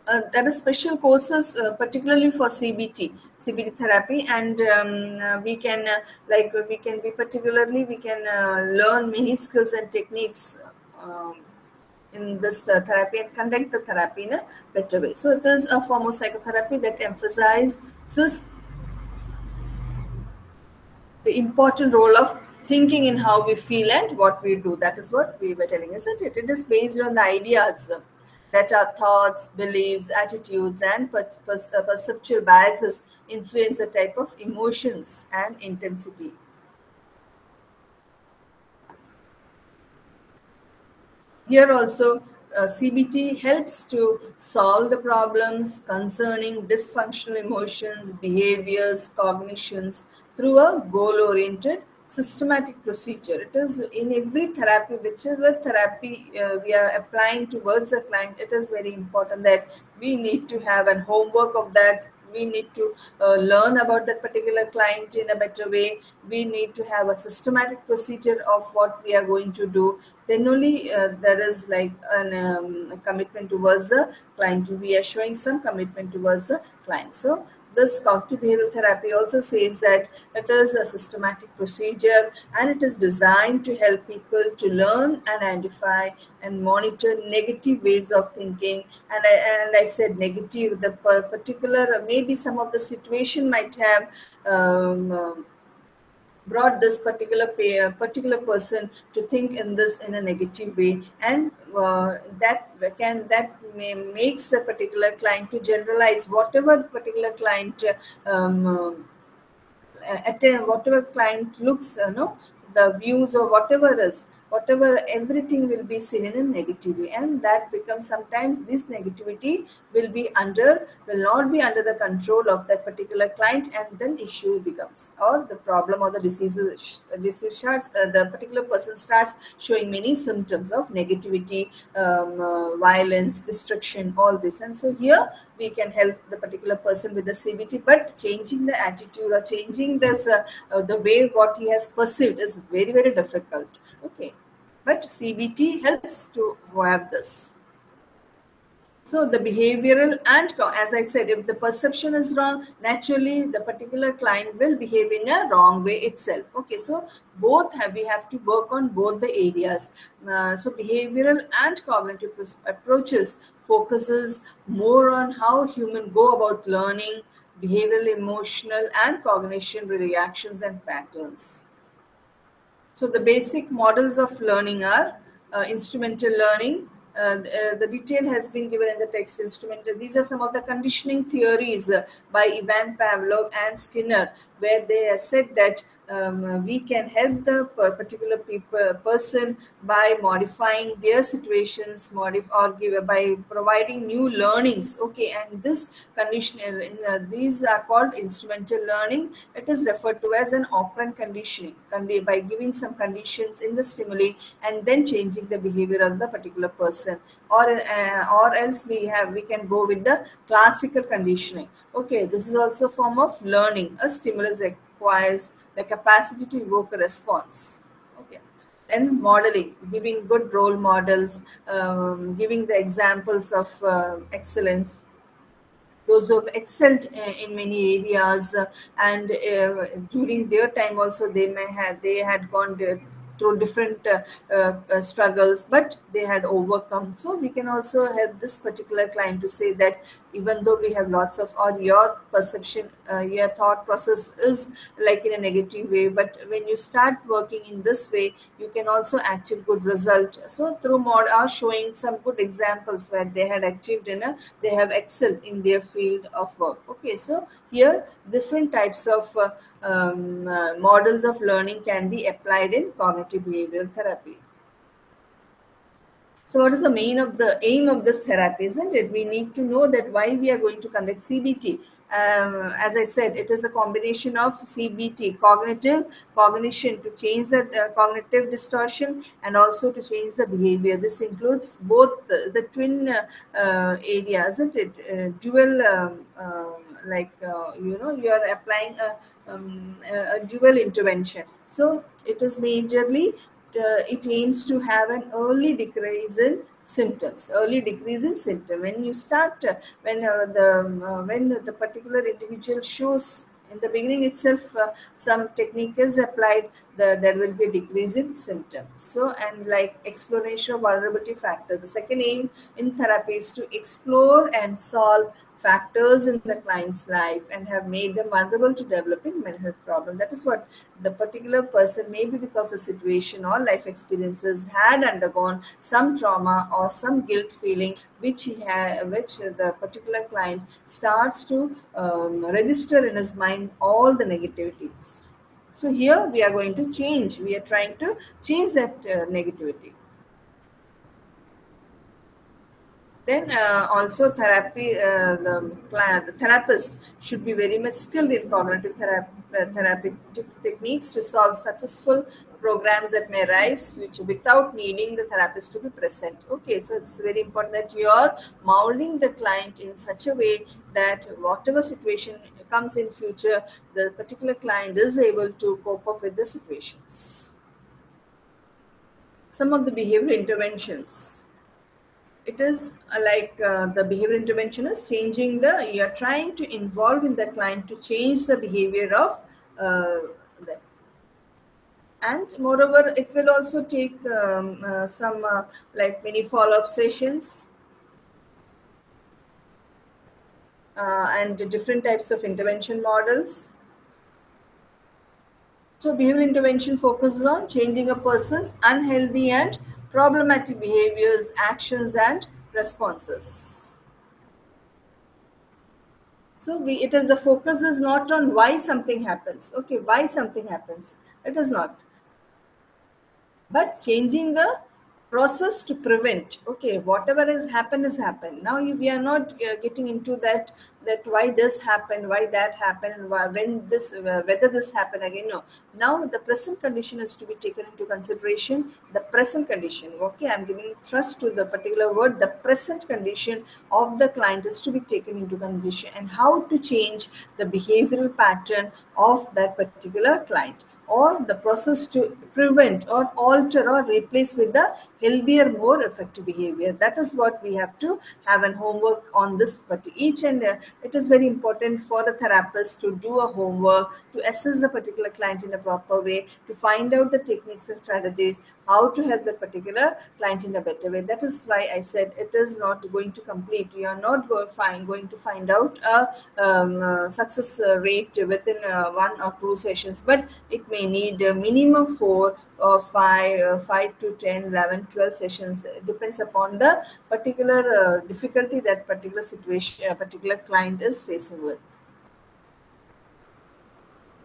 uh, there are special courses uh, particularly for cbt cbt therapy. And um, uh, we can uh, like we can be particularly we can uh, learn many skills and techniques um, in this uh, therapy and conduct the therapy in a better way. So it is a form of psychotherapy that emphasizes the important role of thinking in how we feel and what we do. That is what we were telling isn't it? It is based on the ideas that our thoughts, beliefs, attitudes, and uh, perceptual biases influence the type of emotions and intensity. Here also, uh, CBT helps to solve the problems concerning dysfunctional emotions, behaviors, cognitions through a goal oriented systematic procedure. It is in every therapy, whichever therapy uh, we are applying towards a client, it is very important that we need to have an homework of that. We need to uh, learn about that particular client in a better way. We need to have a systematic procedure of what we are going to do. Then only uh, there is like an, um, a commitment towards the client. We are showing some commitment towards the client. So this cognitive behavioral therapy also says that it is a systematic procedure and it is designed to help people to learn and identify and monitor negative ways of thinking. And I, and I said negative the particular maybe some of the situation might have um, um brought this particular pair, particular person to think in this in a negative way. And uh, that can that may, makes a particular client to generalize whatever particular client um, uh, attend whatever client looks you know the views or whatever is whatever everything will be seen in a negative way. And that becomes sometimes this negativity will be under will not be under the control of that particular client and then issue becomes or the problem or the disease disease starts uh, the particular person starts showing many symptoms of negativity um, uh, violence destruction all this. And so here we can help the particular person with the cbt but changing the attitude or changing this uh, uh, the way what he has perceived is very very difficult. Okay but cbt helps to have this so the behavioral and as I said, if the perception is wrong, naturally the particular client will behave in a wrong way itself. Okay, so both have we have to work on both the areas. Uh, so behavioral and cognitive approaches focuses more on how human go about learning, behavioral, emotional, and cognition reactions and patterns. So the basic models of learning are uh, instrumental learning, uh, uh, the detail has been given in the text instrument. These are some of the conditioning theories by Ivan Pavlov and Skinner, where they said that um, we can help the particular people, person by modifying their situations modif- or give, by providing new learnings. Okay and this conditional uh, these are called instrumental learning. It is referred to as an operant conditioning by giving some conditions in the stimuli and then changing the behavior of the particular person. Or uh, or else we have we can go with the classical conditioning. Okay this is also a form of learning. A stimulus requires the capacity to evoke a response. Okay. And modeling, giving good role models, um, giving the examples of uh, excellence, those who have excelled uh, in many areas uh, and uh, during their time also they may have they had gone through different uh, uh, struggles but they had overcome. So we can also help this particular client to say that even though we have lots of or your perception uh, your thought process is like in a negative way but when you start working in this way you can also achieve good result. So through mod are showing some good examples where they had achieved in a they have excelled in their field of work. Okay so here different types of uh, um, uh, models of learning can be applied in cognitive behavioral therapy so what is the main of the aim of this therapy, isn't it? We need to know that why we are going to conduct CBT. Um, as I said, it is a combination of CBT, cognitive, cognition to change the uh, cognitive distortion and also to change the behavior. This includes both the, the twin uh, uh, areas, isn't it? Uh, dual, um, um like, uh, you know, you are applying a, um, a dual intervention. So it is majorly uh, it aims to have an early decrease in symptoms early decrease in symptom when you start uh, when uh, the um, uh, when the particular individual shows in the beginning itself uh, some technique is applied the, there will be a decrease in symptoms so and like exploration of vulnerability factors the second aim in therapy is to explore and solve factors in the client's life and have made them vulnerable to developing mental health problem. That is what the particular person, maybe because the situation or life experiences, had undergone some trauma or some guilt feeling, which he had, which the particular client starts to um, register in his mind all the negativities. So here we are going to change. We are trying to change that uh, negativity. Then uh, also therapy, uh, the, the, therapist should be very much skilled in cognitive therapy, uh, therapeutic techniques to solve successful programs that may arise future without needing the therapist to be present. Okay, so it's very important that you are molding the client in such a way that whatever situation comes in future, the particular client is able to cope up with the situations. Some of the behavior interventions it is uh, like uh, the behavior intervention is changing the you are trying to involve in the client to change the behavior of uh, them. And moreover it will also take um, uh, some uh, like many follow-up sessions uh, and different types of intervention models. So behavioral intervention focuses on changing a person's unhealthy and problematic behaviors, actions, and responses. So we, it is the focus is not on why something happens. Okay, why something happens. It is not. But changing the process to prevent. Okay whatever has happened has happened. Now we are not uh, getting into that that why this happened why that happened why, when this uh, whether this happened again no. Now the present condition is to be taken into consideration the present condition. Okay i'm giving thrust to the particular word the present condition of the client is to be taken into consideration and how to change the behavioral pattern of that particular client or the process to prevent or alter or replace with the healthier, more effective behavior. That is what we have to have an homework on this. But each and uh, it is very important for the therapist to do a homework, to assess the particular client in a proper way, to find out the techniques and strategies, how to help the particular client in a better way. That is why I said it is not going to complete. You are not going, find, going to find out a um, uh, success rate within uh, one or two sessions, but it may need a minimum four or five, uh, 5 to 10, 11, 12 sessions. It depends upon the particular uh, difficulty that particular situation, uh, particular client is facing with.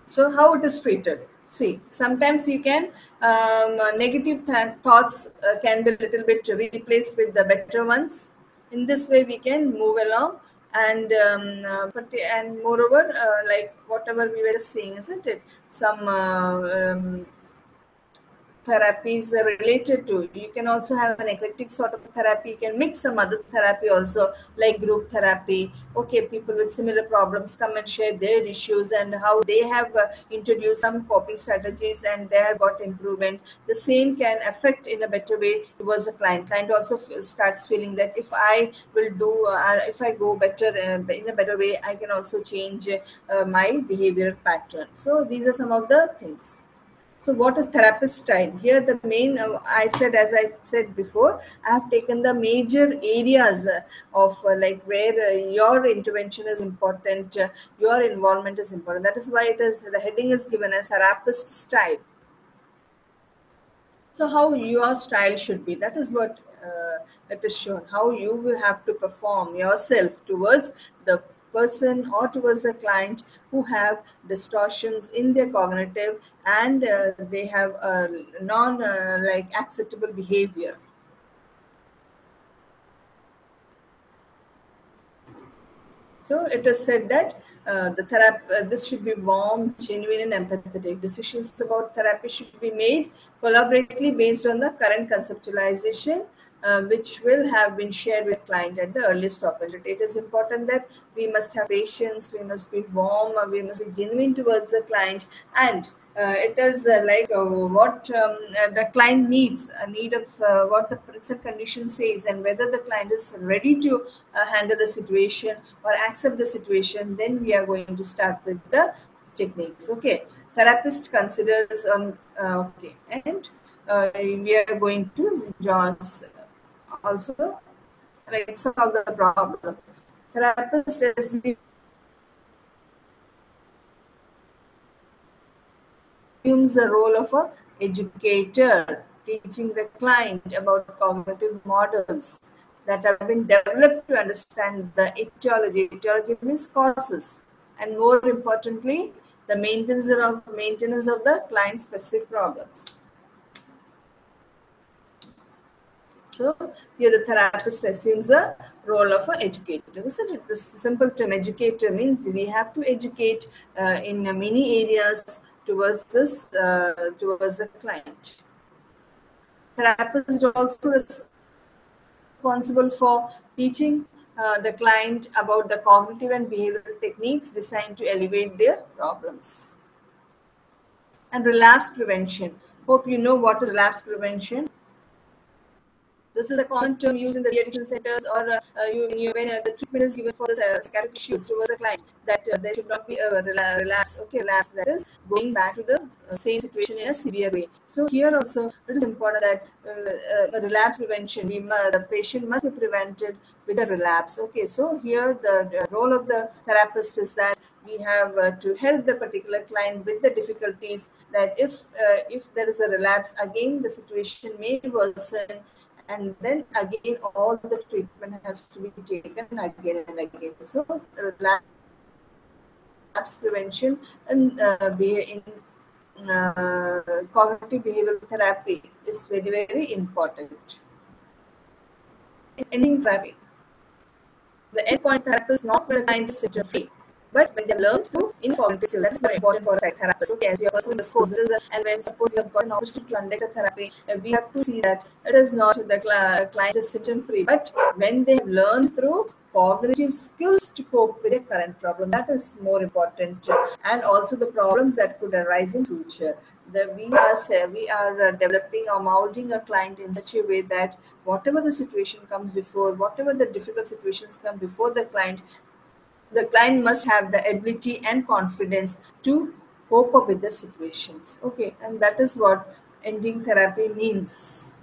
So how it is treated? See, sometimes you can, um, negative th thoughts uh, can be a little bit replaced with the better ones. In this way, we can move along and um, uh, and moreover uh, like whatever we were seeing isn't it some uh, um, therapies related to you can also have an eclectic sort of therapy. You can mix some other therapy also like group therapy. Okay people with similar problems come and share their issues and how they have uh, introduced some coping strategies and they have got improvement. The same can affect in a better way towards a client. Client also starts feeling that if i will do uh, if i go better uh, in a better way i can also change uh, my behavior pattern. So these are some of the things so what is therapist style? Here the main, uh, I said, as I said before, I have taken the major areas uh, of uh, like where uh, your intervention is important, uh, your involvement is important. That is why it is, the heading is given as therapist style. So how your style should be, that is what uh, it is shown, how you will have to perform yourself towards the person or towards a client who have distortions in their cognitive and uh, they have a non uh, like acceptable behavior. So it is said that uh, the therapy uh, this should be warm genuine and empathetic. Decisions about therapy should be made collaboratively based on the current conceptualization uh, which will have been shared with client at the earliest opportunity. It is important that we must have patience, we must be warm, uh, we must be genuine towards the client, and uh, it is uh, like uh, what um, uh, the client needs, a need of what the present condition says, and whether the client is ready to handle the situation or accept the situation. Then we are going to start with the techniques. Okay, therapist considers um, okay, and we are going to join also like solve the problem. Therapist assumes the role of a educator, teaching the client about cognitive models that have been developed to understand the etiology. Etiology means causes, and more importantly, the maintenance of maintenance of the client specific problems. So here the therapist assumes a role of an educator. Isn't it? This simple term educator means we have to educate uh, in many areas towards this, uh, towards the client. Therapist also responsible for teaching uh, the client about the cognitive and behavioral techniques designed to elevate their problems. And relapse prevention. Hope you know what is relapse prevention. This is a common term used in the de-addiction centers or uh, you, you, when uh, the treatment is given for the uh, psychiatric issues towards a client that uh, there should not be a relapse. Okay, relapse that is going back to the uh, same situation in a severe way. So here also it is important that uh, uh, relapse prevention, we, the patient must be prevented with a relapse. Okay, so here the, the role of the therapist is that we have uh, to help the particular client with the difficulties that if uh, if there is a relapse again the situation may worsen and then again all the treatment has to be taken again and again. So relapse prevention and uh, in uh, cognitive behavioral therapy is very very important. In therapy, the endpoint therapy is not the client symptom but when they learn through informative skills, that's very important for a psychotherapist. Okay, as you are pursuing courses, and when suppose you have got an opportunity to undertake a therapy, uh, we have to see that it is not the client is symptom free, but when they learn through cognitive skills to cope with the current problem. That is more important, and also the problems that could arise in future. The, we are we are uh, developing or molding a client in such a way that whatever the situation comes before, whatever the difficult situations come before the client, the client must have the ability and confidence to cope up with the situations. Okay, and that is what ending therapy means.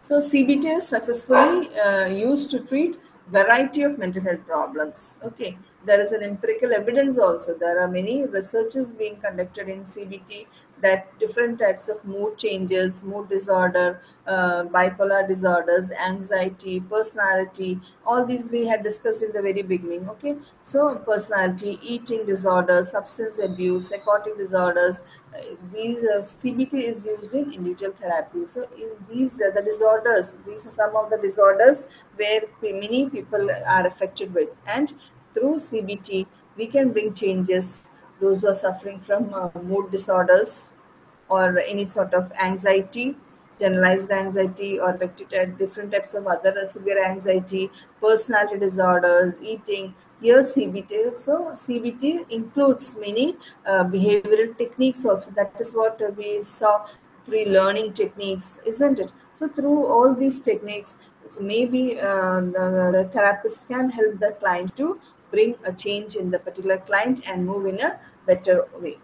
So CBT is successfully uh, used to treat variety of mental health problems. Okay, there is an empirical evidence also. There are many researches being conducted in CBT that different types of mood changes, mood disorder, uh, bipolar disorders, anxiety, personality, all these we had discussed in the very beginning. Okay, so personality, eating disorders, substance abuse, psychotic disorders, uh, these uh, CBT is used in individual therapy. So in these uh, the disorders, these are some of the disorders where many people are affected with, and through CBT we can bring changes those who are suffering from uh, mood disorders or any sort of anxiety, generalized anxiety, or different types of other severe anxiety, personality disorders, eating. Here, CBT. So, CBT includes many uh, behavioral techniques also. That is what we saw three learning techniques, isn't it? So, through all these techniques, maybe uh, the, the, therapist can help the client to bring a change in the particular client and move in a better way.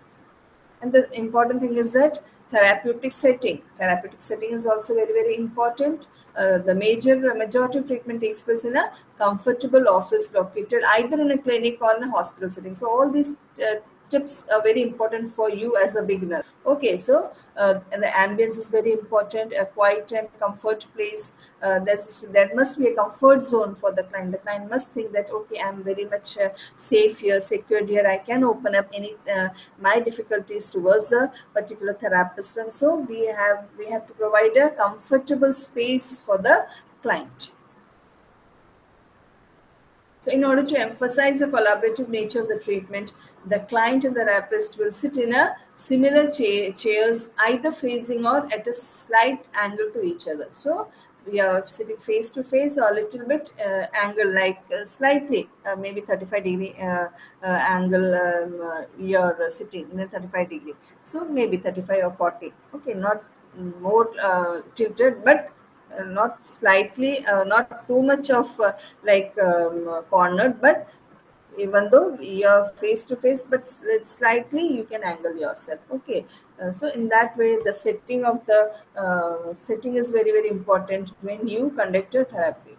And the important thing is that therapeutic setting. Therapeutic setting is also very, very important. Uh, the major majority of treatment takes place in a comfortable office located either in a clinic or in a hospital setting. So all these uh, tips are very important for you as a beginner. Okay so uh, the ambience is very important a quiet and comfort place. Uh, there must be a comfort zone for the client. The client must think that okay i'm very much uh, safe here secured here. I can open up any uh, my difficulties towards a particular therapist. And so we have we have to provide a comfortable space for the client. So in order to emphasize the collaborative nature of the treatment the client and the therapist will sit in a similar cha- chairs, either facing or at a slight angle to each other. So we are sitting face to face or a little bit uh, angle, like uh, slightly, uh, maybe 35 degree uh, uh, angle um, uh, you're sitting in a 35 degree. So maybe 35 or 40. Okay, not more tilted, but not slightly, not too much of like um, cornered, but even though you're face to face but slightly you can angle yourself okay? Uh, so in that way the setting of the uh, setting is very very important when you conduct your therapy.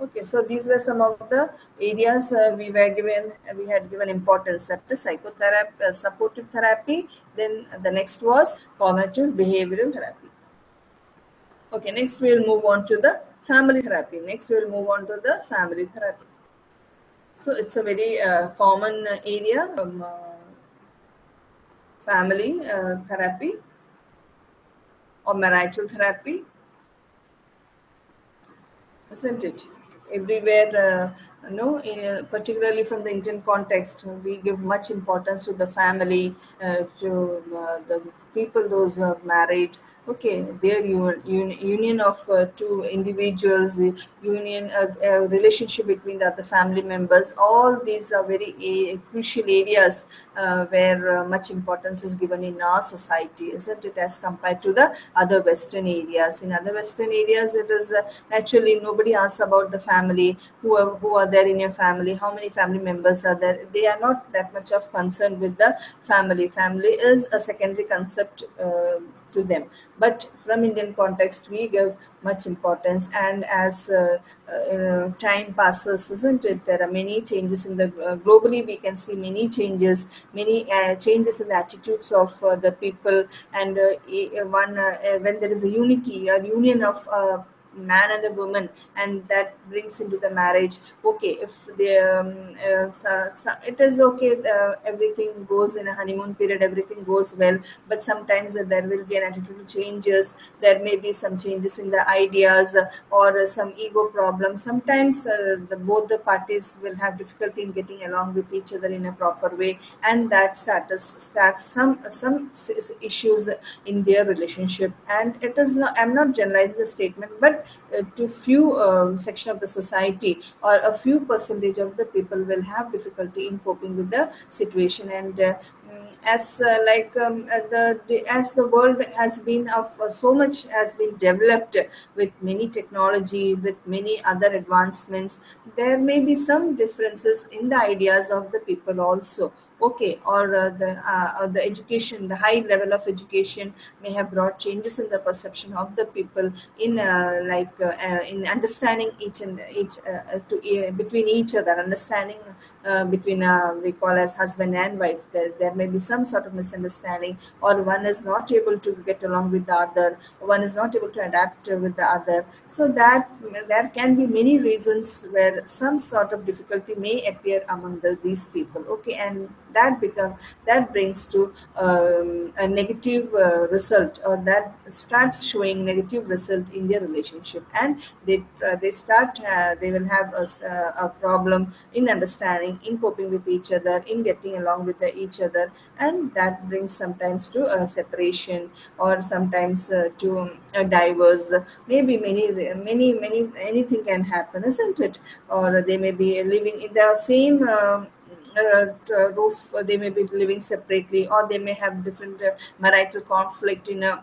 Okay so these were some of the areas uh, we were given we had given importance. The psychotherapy uh, supportive therapy then the next was cognitive behavioral therapy. Okay next we'll move on to the family therapy. Next we'll move on to the family therapy so it's a very uh, common area, um, uh, family uh, therapy or marital therapy, isn't it? Everywhere, uh, no, uh, particularly from the Indian context, we give much importance to the family, to the people those who are married, okay their un, union of uh, two individuals union uh, uh, relationship between the other family members. All these are very uh, crucial areas uh, where uh, much importance is given in our society isn't it as compared to the other western areas? In other western areas it is naturally nobody asks about the family who are, who are there in your family how many family members are there. They are not that much of concern with the family. Family is a secondary concept to them. But from indian context we give much importance. And as uh, uh, time passes isn't it? There are many changes in the uh, globally we can see many changes many uh, changes in the attitudes of uh, the people. And uh, one when there is a unity a union of man and a woman and that brings into the marriage. Okay if the um, uh, so, so it is okay uh, everything goes in a honeymoon period everything goes well but sometimes uh, there will be an attitude changes. There may be some changes in the ideas or some ego problems sometimes uh, the, both the parties will have difficulty in getting along with each other in a proper way and that status starts some some issues in their relationship. And it is not i'm not generalizing the statement but to few um, section of the society or a few percentage of the people will have difficulty in coping with the situation. And uh, mm, as uh, like um, uh, the, the, as the world has been of uh, so much has been developed with many technology with many other advancements there may be some differences in the ideas of the people also okay or uh, the uh, or the education the high level of education may have brought changes in the perception of the people in uh, like uh, uh, in understanding each and each uh, to between each other understanding uh, between uh, we call as husband and wife there, there, may be some sort of misunderstanding or one is not able to get along with the other one is not able to adapt with the other. So that there can be many reasons where some sort of difficulty may appear among the, these people okay? And that become that brings to um, a negative uh, result or that starts showing negative result in their relationship. And they uh, they start uh, they will have a, a problem in understanding in coping with each other in getting along with each other. And that brings sometimes to a separation or sometimes uh, to a divorce maybe many many many anything can happen isn't it? Or they may be living in the same uh, uh, roof. They may be living separately or they may have different uh, marital conflict in a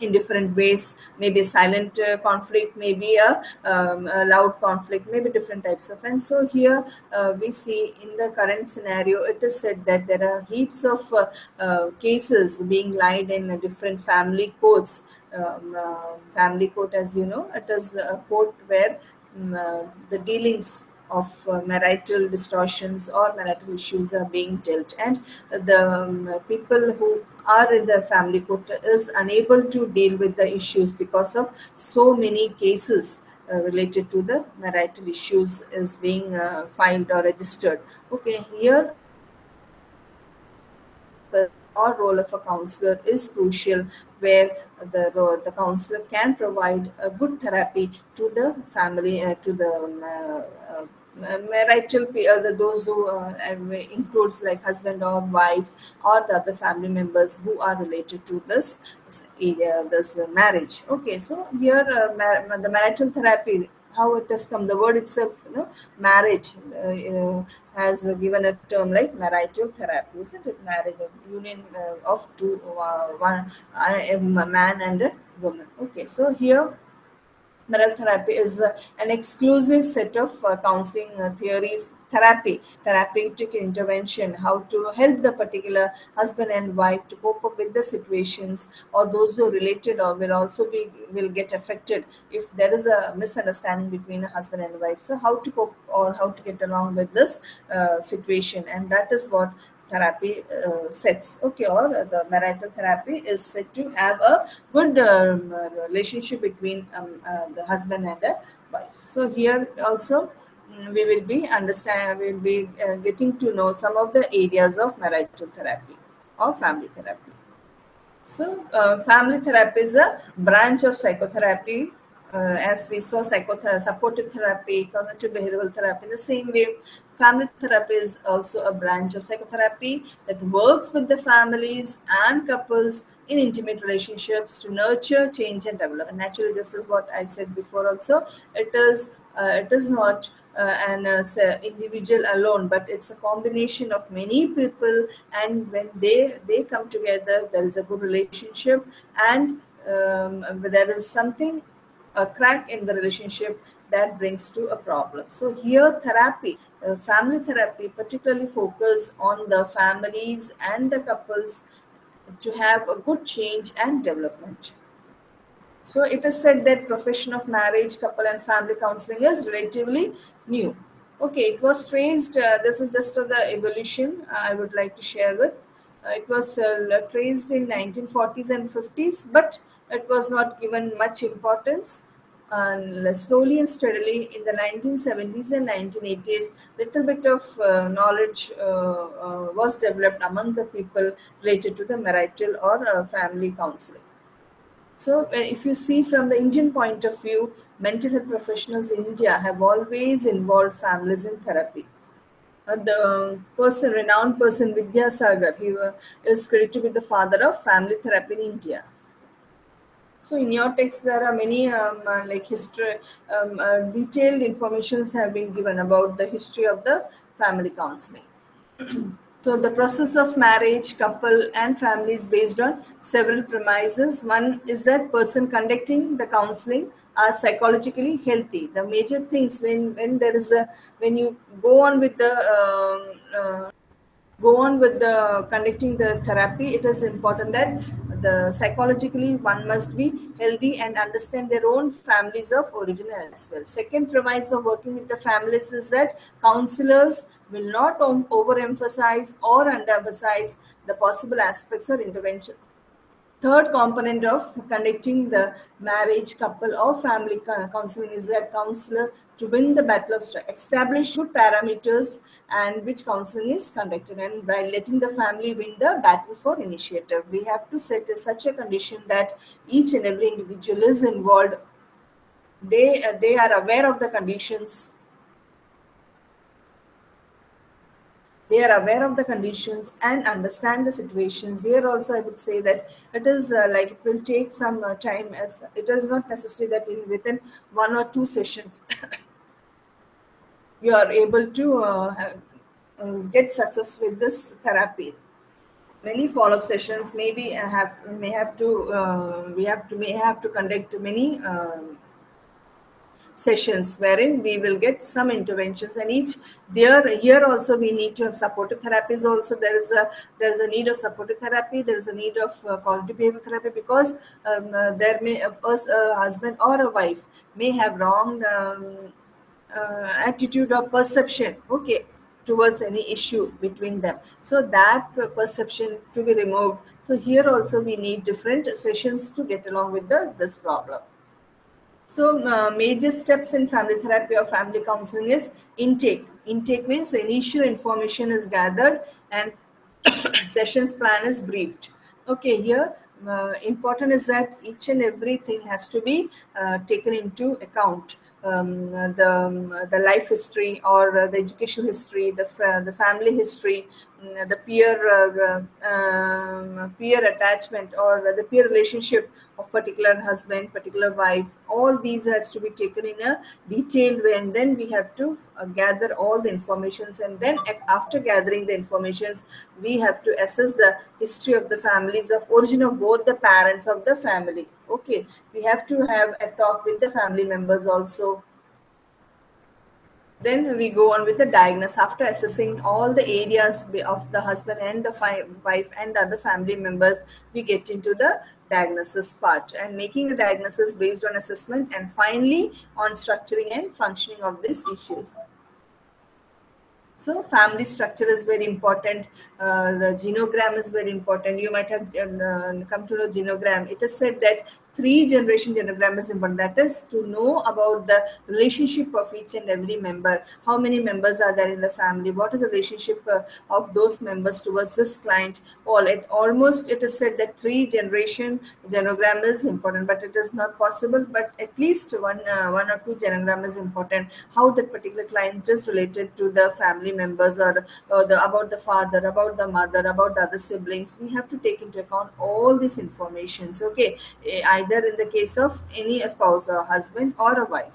in different ways. Maybe a silent uh, conflict maybe a, um, a, loud conflict maybe different types of. And so here uh, we see in the current scenario it is said that there are heaps of uh, uh cases being lied in different family courts. Um, uh, family court as you know it is a court where um, the dealings of uh, marital distortions or marital issues are being dealt. And the um, people who are in the family court is unable to deal with the issues because of so many cases uh, related to the marital issues is being uh, filed or registered. Okay here the role of a counselor is crucial where the the counselor can provide a good therapy to the family uh, to the um, uh, uh, marital uh, those who uh, includes like husband or wife or the other family members who are related to this area this marriage. Okay so here uh, mar- the marital therapy how it has come the word itself you know marriage uh, uh, has given a term like marital therapy isn't it? Marriage a union uh, of two one a man and a woman. Okay so here marital therapy is an exclusive set of uh, counseling uh, theories therapy therapeutic intervention how to help the particular husband and wife to cope up with the situations or those who are related or will also be will get affected if there is a misunderstanding between a husband and wife. So how to cope or how to get along with this uh, situation. And that is what therapy uh, sets. Okay or the marital therapy is said to have a good um, relationship between um, uh, the husband and the wife. So here also mm, we will be understand we will be uh, getting to know some of the areas of marital therapy or family therapy. So uh, family therapy is a branch of psychotherapy uh, as we saw psychotherapy, supportive therapy, cognitive behavioral therapy. In the same way, family therapy is also a branch of psychotherapy that works with the families and couples in intimate relationships to nurture, change, and develop. And naturally, this is what I said before. Also, it is uh, it is not uh, an uh, individual alone but it's a combination of many people and when they they come together there is a good relationship and um, there is something a crack in the relationship that brings to a problem. So here therapy, uh, family therapy particularly focus on the families and the couples to have a good change and development. So it is said that profession of marriage, couple and family counseling is relatively new. Okay, it was traced, uh, this is just the evolution I would like to share with. Uh, it was uh, traced in 1940s and 50s, but it was not given much importance and slowly and steadily in the 1970s and 1980s little bit of uh, knowledge uh, uh, was developed among the people related to the marital or uh, family counseling. So uh, if you see from the indian point of view mental health professionals in india have always involved families in therapy. Uh, the person renowned person vidyasagar he is credited with the father of family therapy in india So in your text, there are many um, uh, like history, um, uh, detailed informations have been given about the history of the family counseling. so the process of marriage, couple and family is based on several premises. One is that person conducting the counseling are psychologically healthy. The major things when when there is a when you go on with the um, uh, go on with the conducting the therapy, it is important that the psychologically one must be healthy and understand their own families of origin as well. Second premise of working with the families is that counselors will not overemphasize or underemphasize the possible aspects or interventions third component of conducting the marriage couple or family counseling is that counselor to win the battle of establish good parameters and which counseling is conducted and by letting the family win the battle for initiative. We have to set such a condition that each and every individual is involved. They uh, they are aware of the conditions. They are aware of the conditions and understand the situations. Here also i would say that it is uh, like it will take some uh, time as it is not necessary that in within one or two sessions you are able to uh, uh, get success with this therapy. Many follow-up sessions may maybe have may have to uh, we have to may have to conduct many um, sessions wherein we will get some interventions and each there here also we need to have supportive therapies also. There is a there is a need of supportive therapy. There is a need of uh, cognitive behavioral therapy because um, uh, there may a, a, husband or a wife may have wrong um, uh, attitude or perception okay towards any issue between them so that perception to be removed so here also we need different sessions to get along with the this problem so uh, major steps in family therapy or family counseling is intake. Intake means initial information is gathered and sessions plan is briefed. Okay, here uh, important is that each and everything has to be uh, taken into account. Um, the, um, the life history or uh, the education history, the, the family history, mm, the peer uh, um, peer attachment or the peer relationship of particular husband particular wife all these has to be taken in a detailed way and then we have to uh, gather all the informations and then after gathering the informations we have to assess the history of the families of origin of both the parents of the family. Okay we have to have a talk with the family members also then we go on with the diagnosis after assessing all the areas of the husband and the wife and the other family members we get into the diagnosis part and making a diagnosis based on assessment and finally on structuring and functioning of these issues so family structure is very important. Uh, the genogram is very important. You might have uh, come to know genogram. It is said that three generation genogram is important. That is to know about the relationship of each and every member. How many members are there in the family? What is the relationship uh, of those members towards this client? All it almost it is said that three generation genogram is important, but it is not possible. But at least one uh, one or two genogram is important. How that particular client is related to the family members or, or the, about the father, about the mother, about the other siblings. We have to take into account all these informations. Okay, I either in the case of any spouse, a husband or a wife.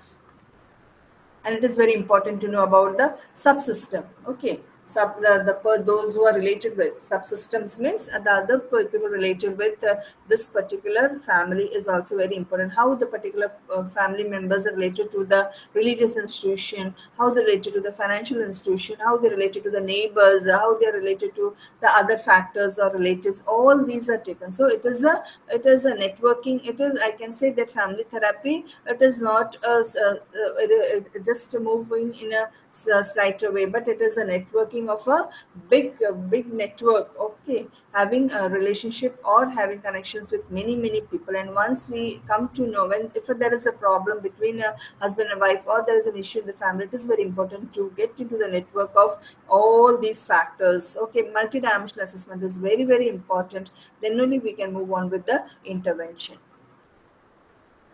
And it is very important to know about the subsystem. Okay sub the, the those who are related with subsystems means the other people related with uh, this particular family is also very important. How the particular uh, family members are related to the religious institution how they related to the financial institution how they related to the neighbors how they are related to the other factors or relatives all these are taken. So it is a it is a networking it is i can say that family therapy it is not a, a, a, a just moving in a, a slight way but it is a networking of a big big network okay? Having a relationship or having connections with many many people. And once we come to know when if there is a problem between a husband and wife or there is an issue in the family it is very important to get into the network of all these factors okay? Multidimensional assessment is very very important. Then only we can move on with the intervention.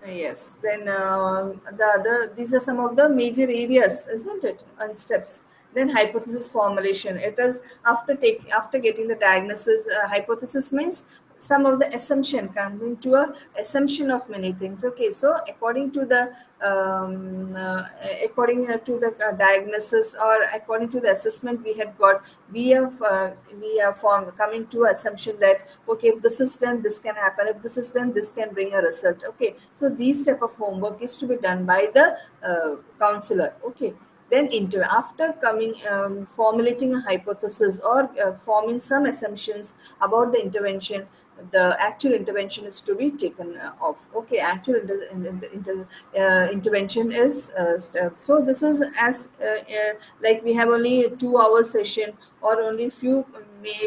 Yes then uh, the other these are some of the major areas isn't it? And steps then hypothesis formulation. It is after taking after getting the diagnosis uh, hypothesis means some of the assumption coming to a assumption of many things. Okay so according to the um, uh, according to the uh, diagnosis or according to the assessment we had got we have uh, we have formed coming to assumption that okay if this is done this can happen. If this is done this can bring a result. Okay so these type of homework is to be done by the uh, counselor. Okay then after coming um, formulating a hypothesis or uh, forming some assumptions about the intervention the actual intervention is to be taken uh, off. Okay actual inter inter inter uh, intervention is uh, so this is as uh, uh, like we have only a two hour session or only few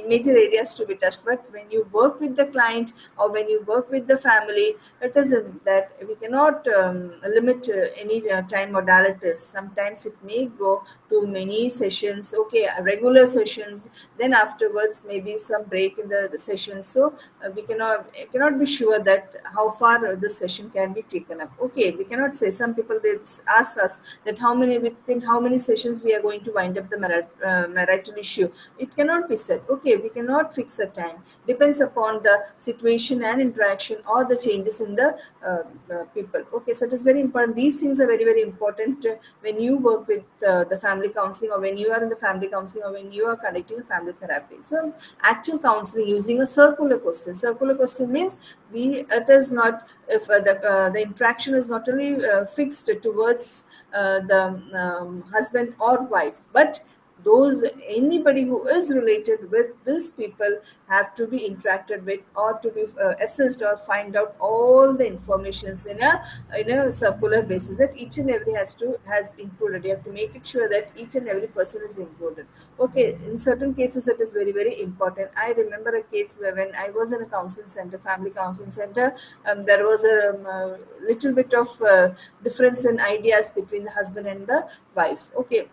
major areas to be touched. But when you work with the client or when you work with the family it is that we cannot um, limit uh, any uh, time modalities. Sometimes it may go to many sessions okay regular sessions. Then afterwards maybe some break in the, the session. So uh, we cannot cannot be sure that how far the session can be taken up. Okay we cannot say. Some people they ask us that how many within how many sessions we are going to wind up the uh, marital issue. It cannot be said okay we cannot fix a time. Depends upon the situation and interaction or the changes in the uh, uh, people. Okay so it is very important. These things are very very important uh, when you work with uh, the family counseling or when you are in the family counseling or when you are conducting a family therapy. So actual counseling using a circular question. Circular question means we it is not if uh, the the interaction is not only fixed towards the um, husband or wife but those anybody who is related with these people have to be interacted with or to be uh, assessed or find out all the informations in a in a circular basis that each and every has to has included. You have to make it sure that each and every person is included. Okay in certain cases it is very very important. I remember a case where when i was in a counseling center family counseling center um, there was a, um, little bit of uh, difference in ideas between the husband and the wife. Okay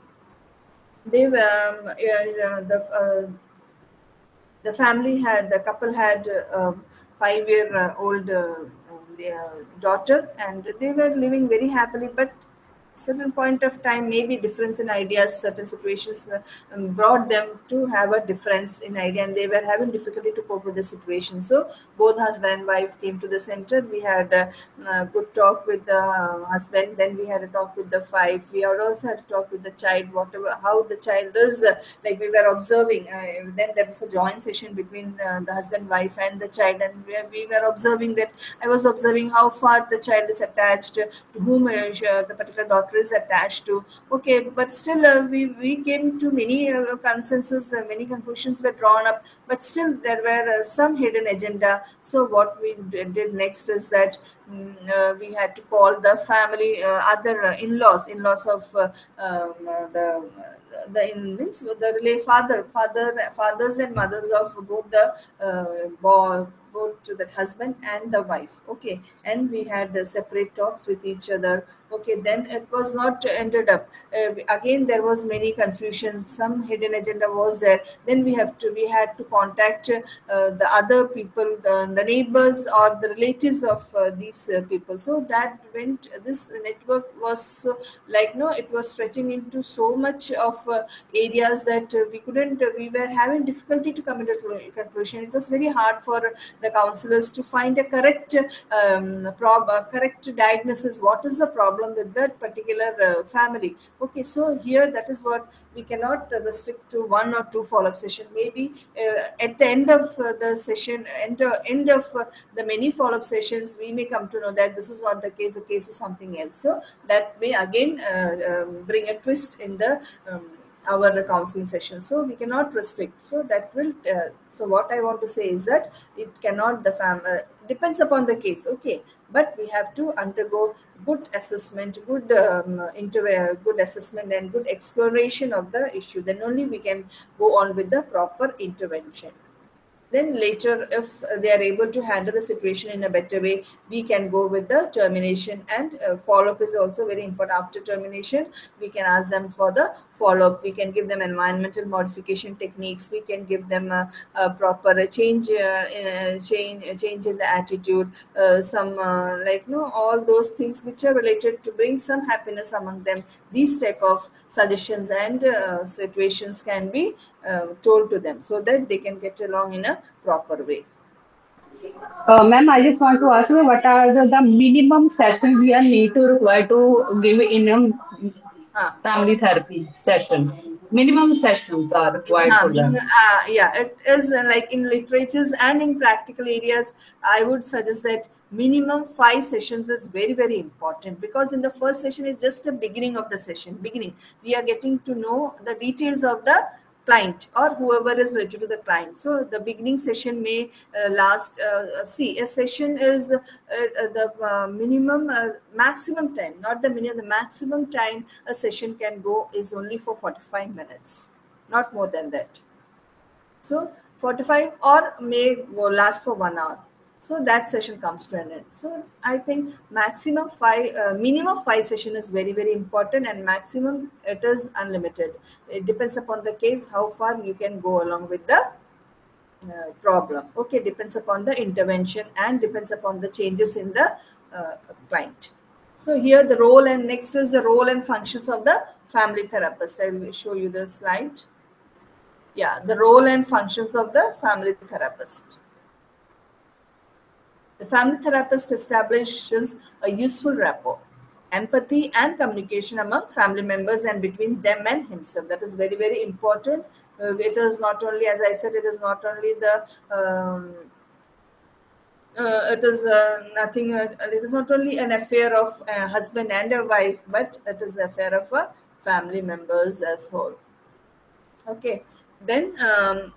they um, the uh, the family had the couple had a five year uh, old uh, daughter and they were living very happily but certain point of time maybe difference in ideas certain situations uh, um, brought them to have a difference in idea and they were having difficulty to cope with the situation. So both husband and wife came to the center. We had a, a good talk with the husband then we had a talk with the wife. We had also had a talk with the child whatever how the child is uh, like we were observing uh, then there was a joint session between uh, the husband wife and the child and we, we, were observing that i was observing how far the child is attached to whom uh, the particular daughter is attached to. Okay but still uh, we we came to many uh, consensus uh, many conclusions were drawn up but still there were uh, some hidden agenda. So what we did next is that um, we had to call the family other in-laws in-laws of um, the the means the relay father father fathers and mothers of both the uh, boy both to the husband and the wife okay? And we had uh, separate talks with each other okay? Then it was not ended up. Uh, again there was many confusions. Some hidden agenda was there. Then we have to we had to contact uh, the other people the, the, neighbors or the relatives of uh, these uh, people. So that went this network was so, like no it was stretching into so much of uh, areas that uh, we couldn't we were having difficulty to come into conclusion. It was very hard for the counselors to find a correct um, prob- correct diagnosis what is the problem with that particular uh, family? Okay so here that is what we cannot restrict to one or two follow-up session. Maybe uh, at the end of uh, the session end, end of uh, the many follow-up sessions we may come to know that this is not the case the case is something else. So that may again uh, um, bring a twist in the um, our counseling session so we cannot restrict. So that will uh, so what i want to say is that it cannot the fam uh, depends upon the case. Okay. But we have to undergo good assessment good um, a good assessment and good exploration of the issue. Then only we can go on with the proper intervention. Then later if they are able to handle the situation in a better way we can go with the termination. And uh, follow-up is also very important. After termination we can ask them for the follow-up. We can give them environmental modification techniques. We can give them a, a proper change uh, change change in the attitude uh, some uh, like you know all those things which are related to bring some happiness among them. These type of suggestions and uh, situations can be uh, told to them so that they can get along in a proper way. Uh, ma'am, I just want to ask you what are the, the minimum sessions we are need to require to give in a. family therapy session? Minimum sessions are required for them. uh, yeah, it is uh, like in literatures and in practical areas. I would suggest that minimum five sessions is very very important because in the first session is just the beginning of the session. Beginning, we are getting to know the details of the client or whoever is related to the client. So the beginning session may uh, last. Uh, see, a session is uh, uh, the uh, minimum, uh, maximum time, not the minimum. The maximum time a session can go is only for forty-five minutes, not more than that. So 45 or may last for one hour. So that session comes to an end. So I think maximum five, uh, minimum five session is very very important, and maximum it is unlimited. It depends upon the case how far you can go along with the uh, problem. Okay, depends upon the intervention and depends upon the changes in the uh, client. So here the role and next is the role and functions of the family therapist. I will show you the slide yeah the role and functions of the family therapist the family therapist establishes a useful rapport empathy and communication among family members and between them and himself. That is very very important. Uh, it is not only as i said it is not only the um, uh, it is uh, nothing uh, it is not only an affair of a husband and a wife but it is an affair of a family members as whole. Okay. Then um,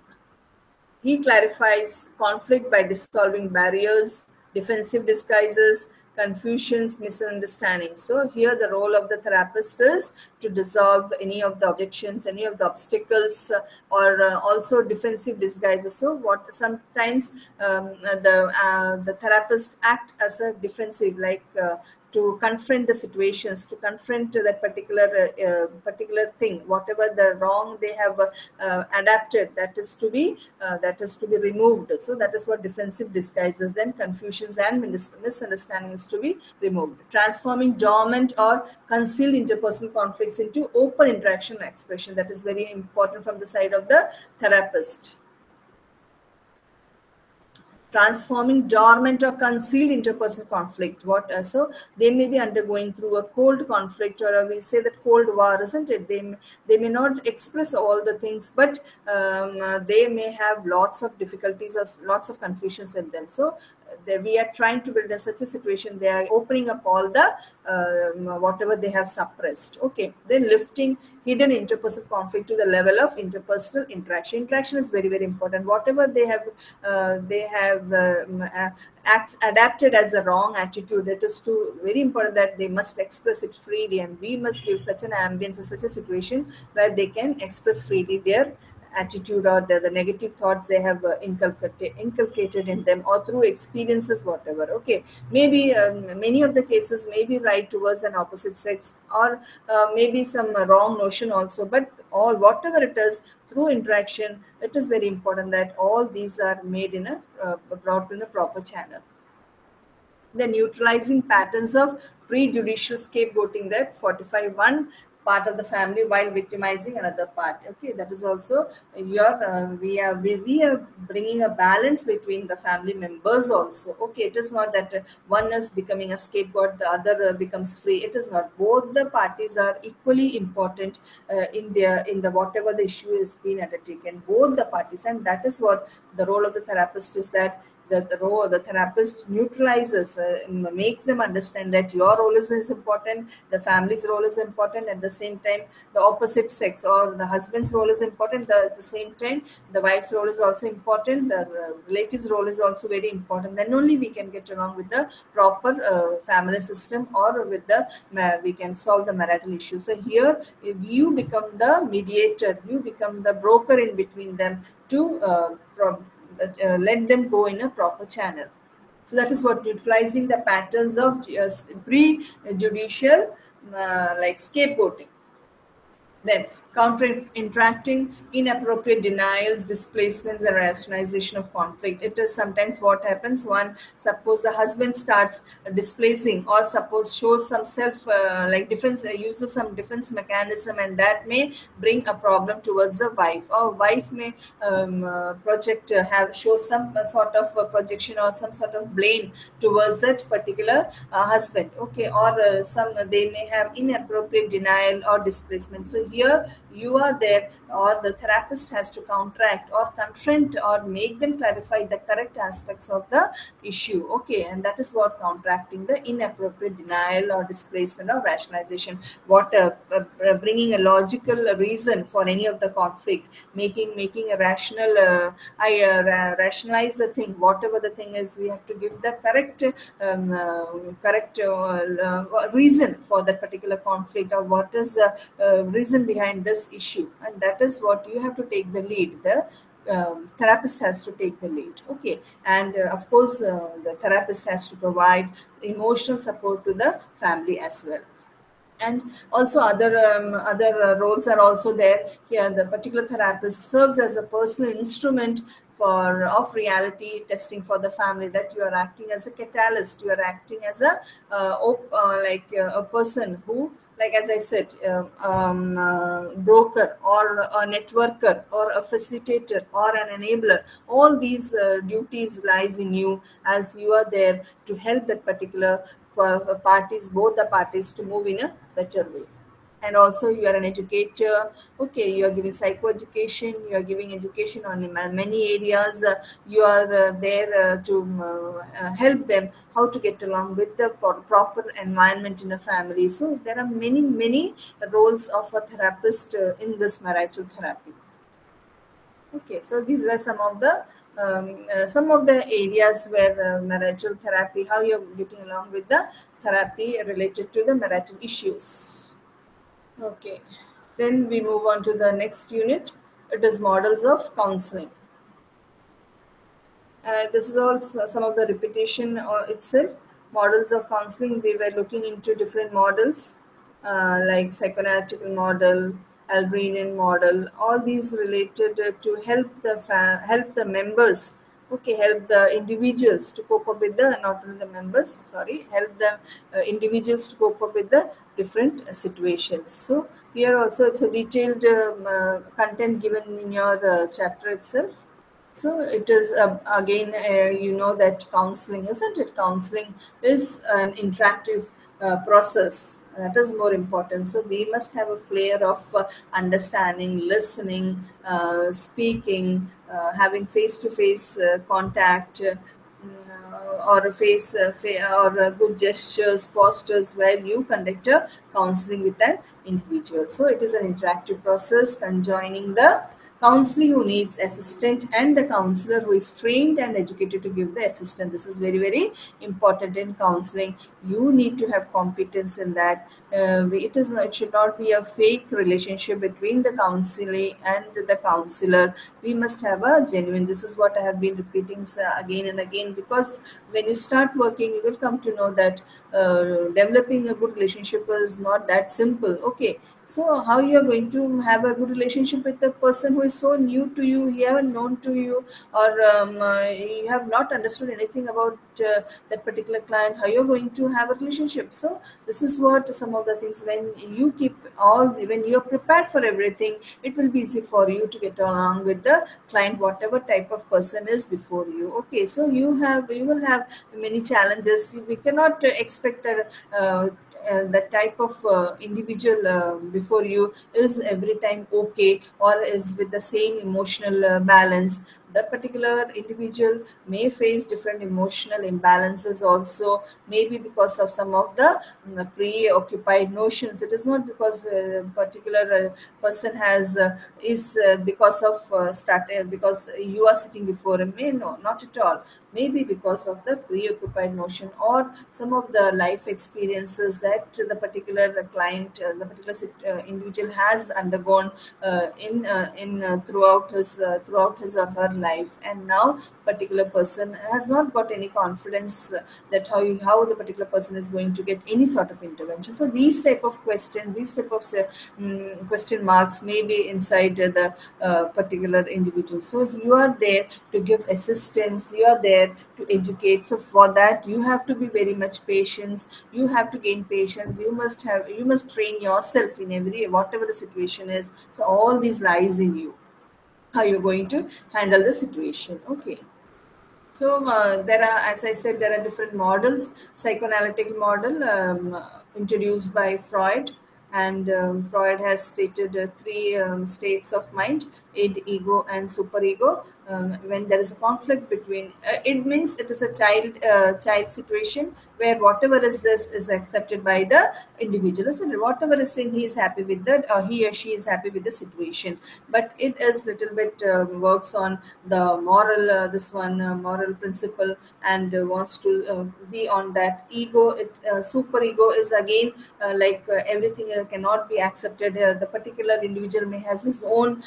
he clarifies conflict by dissolving barriers, defensive disguises, confusions, misunderstandings. So here the role of the therapist is to dissolve any of the objections, any of the obstacles, uh, or uh, also defensive disguises. So what sometimes um, the uh, the therapist act as a defensive, like uh, to confront the situations, to confront that particular uh, uh, particular thing, whatever the wrong they have uh, uh, adapted, that is to be uh, that is to be removed. So that is what defensive disguises and confusions and mis- misunderstandings to be removed. Transforming dormant or concealed interpersonal conflicts into open interaction expression. That is very important from the side of the therapist transforming dormant or concealed interpersonal conflict. What uh, so they may be undergoing through a cold conflict, or uh, we say that cold war, isn't it? They may, they may not express all the things, but um, uh, they may have lots of difficulties or lots of confusions in them. So they, we are trying to build a, such a situation. They are opening up all the um, whatever they have suppressed. Okay, then lifting hidden interpersonal conflict to the level of interpersonal interaction. Interaction is very very important. Whatever they have, uh, they have um, uh, acts adapted as a wrong attitude. that is too very important that they must express it freely, and we must give such an ambience, such a situation where they can express freely their attitude or the, the negative thoughts they have uh, inculcated, inculcated in them or through experiences whatever okay? Maybe um, many of the cases may be right towards an opposite sex or uh, maybe some wrong notion also but all whatever it is through interaction it is very important that all these are made in a uh, brought in a proper channel. The neutralizing patterns of prejudicial scapegoating that 45 1 part of the family while victimizing another part. Okay that is also your uh, we are we, we are bringing a balance between the family members also. Okay it is not that one is becoming a scapegoat the other uh, becomes free. It is not. Both the parties are equally important uh, in their in the whatever the issue is being undertaken both the parties. And that is what the role of the therapist is that the, the role the therapist neutralizes uh, makes them understand that your role is, is important the family's role is important at the same time the opposite sex or the husband's role is important the, at the same time the wife's role is also important the uh, relative's role is also very important then only we can get along with the proper uh, family system or with the we can solve the marital issue. So here if you become the mediator you become the broker in between them to uh, uh, let them go in a proper channel. So that is what neutralizing the patterns of uh, pre-judicial uh, like scapegoating. Then counter interacting inappropriate denials displacements and rationalization of conflict. It is sometimes what happens one suppose the husband starts displacing or suppose shows some self uh, like defense uh, uses some defense mechanism and that may bring a problem towards the wife. Or wife may um, uh, project uh, have show some uh, sort of projection or some sort of blame towards that particular uh, husband. Okay or some they may have inappropriate denial or displacement. So here you are there or the therapist has to counteract or confront or make them clarify the correct aspects of the issue. Okay and that is what counteracting the inappropriate denial or displacement or rationalization. What uh, uh, bringing a logical reason for any of the conflict making making a rational uh, i uh, rationalize the thing whatever the thing is we have to give the correct um, uh, correct uh, reason for that particular conflict or what is the reason behind this issue. And that is what you have to take the lead. The um, therapist has to take the lead. Okay. And uh, of course uh, the therapist has to provide emotional support to the family as well. And also other um, other uh, roles are also there. Here the particular therapist serves as a personal instrument for of reality testing for the family that you are acting as a catalyst. You are acting as a uh, op, uh, like uh, a person who like as I said, uh, um, uh, broker or a networker or a facilitator or an enabler, all these uh, duties lies in you as you are there to help that particular uh, parties, both the parties to move in a better way and also you are an educator. Okay you are giving psychoeducation you are giving education on many areas. Uh, you are uh, there uh, to uh, uh, help them how to get along with the proper environment in a family. So there are many many roles of a therapist uh, in this marital therapy. Okay so these are some of the um, some of the areas where marital therapy how you're getting along with the therapy related to the marital issues Okay, then we move on to the next unit. It is models of counseling. Uh, this is all some of the repetition uh, itself. Models of counseling, we were looking into different models uh, like psychoanalytical model, Albrecht model, all these related to help the help the members okay help the individuals to cope up with the not only the members sorry help the uh, individuals to cope up with the different situations. So here also it's a detailed um, uh, content given in your uh, chapter itself. So it is uh, again uh, you know that counseling isn't it? Counseling is an interactive process. That is more important. So we must have a flair of uh, understanding listening uh, speaking uh, having face to face contact or a face uh, or good gestures postures while you conduct a counseling with an individual. So it is an interactive process conjoining the counselee who needs assistant and the counselor who is trained and educated to give the assistance this is very very important in counseling. You need to have competence in that. Uh, it is it should not be a fake relationship between the counselor and the counselee. We must have a genuine this is what i have been repeating again and again because when you start working you will come to know that uh, developing a good relationship is not that simple. Okay so how you are going to have a good relationship with a person who is so new to you, he haven't known to you, or um, uh, you have not understood anything about uh, that particular client? How you're going to have a relationship? So this is what some of the things when you keep all when you are prepared for everything, it will be easy for you to get along with the client, whatever type of person is before you. Okay, so you have you will have many challenges. We cannot expect that. Uh, the type of uh, individual uh, before you is every time okay or is with the same emotional uh, balance that particular individual may face different emotional imbalances also maybe because of some of the um, preoccupied notions. It is not because a particular uh, person has uh, is uh, because of uh, start because you are sitting before him may no not at all. Maybe because of the preoccupied notion or some of the life experiences that the particular client uh, the particular uh, individual has undergone in in throughout his throughout his or her life. And now particular person has not got any confidence uh, that how you, how the particular person is going to get any sort of intervention. So these type of questions these type of um, question marks may be inside the uh, particular individual. So you are there to give assistance. You are there to educate. So for that you have to be very much patience. You have to gain patience. You must have you must train yourself in every whatever the situation is. So all these lies in you how you're going to handle the situation. Okay. So uh, there are as i said there are different models. Psychoanalytic model um, introduced by freud. And um, freud has stated uh, three um, states of mind id ego and superego um, when there is a conflict between uh, it means it is a child uh, child situation where whatever is this is accepted by the individual. So whatever is saying he is happy with that or he or she is happy with the situation. But it is little bit uh, works on the moral uh, this one uh, moral principle and uh, wants to be on that ego. It super ego is again like everything cannot be accepted. The particular individual may has his own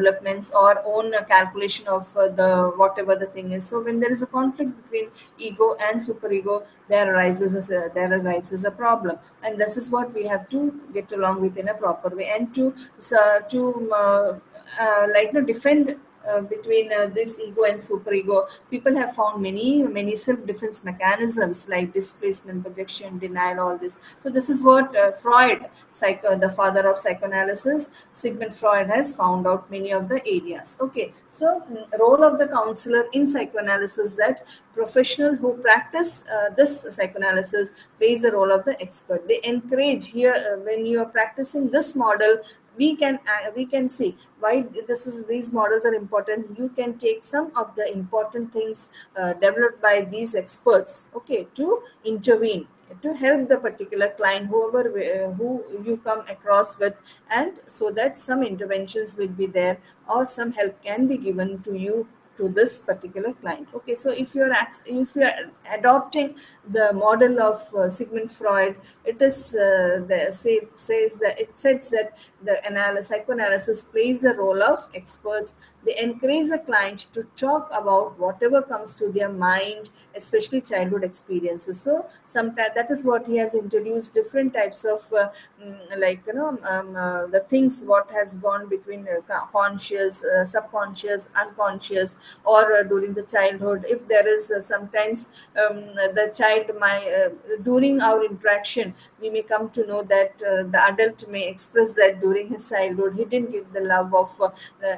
developments or own calculation of uh, the whatever the thing is. So when there is a conflict between ego and superego, there arises a, there arises a problem, and this is what we have to get along with in a proper way, and to uh, to uh, uh, like to defend uh, between uh, this ego and superego people have found many many self-defense mechanisms like displacement projection denial all this. So this is what uh, freud psycho the father of psychoanalysis sigmund freud has found out many of the areas. Okay so mm, role of the counselor in psychoanalysis that professional who practice uh, this psychoanalysis plays the role of the expert. They encourage here uh, when you are practicing this model we can uh, we can see why this is these models are important. You can take some of the important things uh, developed by these experts okay to intervene to help the particular client whoever uh, who you come across with and so that some interventions will be there or some help can be given to you to this particular client. Okay so if you're if you're adopting the model of uh, sigmund freud it is uh, the say, says that it says that the analysis psychoanalysis plays the role of experts they encourage the client to talk about whatever comes to their mind especially childhood experiences. So sometimes that is what he has introduced different types of uh, mm, like you know um, uh, the things what has gone between uh, conscious uh, subconscious unconscious or uh, during the childhood. If there is uh, sometimes um, the child my during our interaction we may come to know that the adult may express that during his childhood he didn't give the love of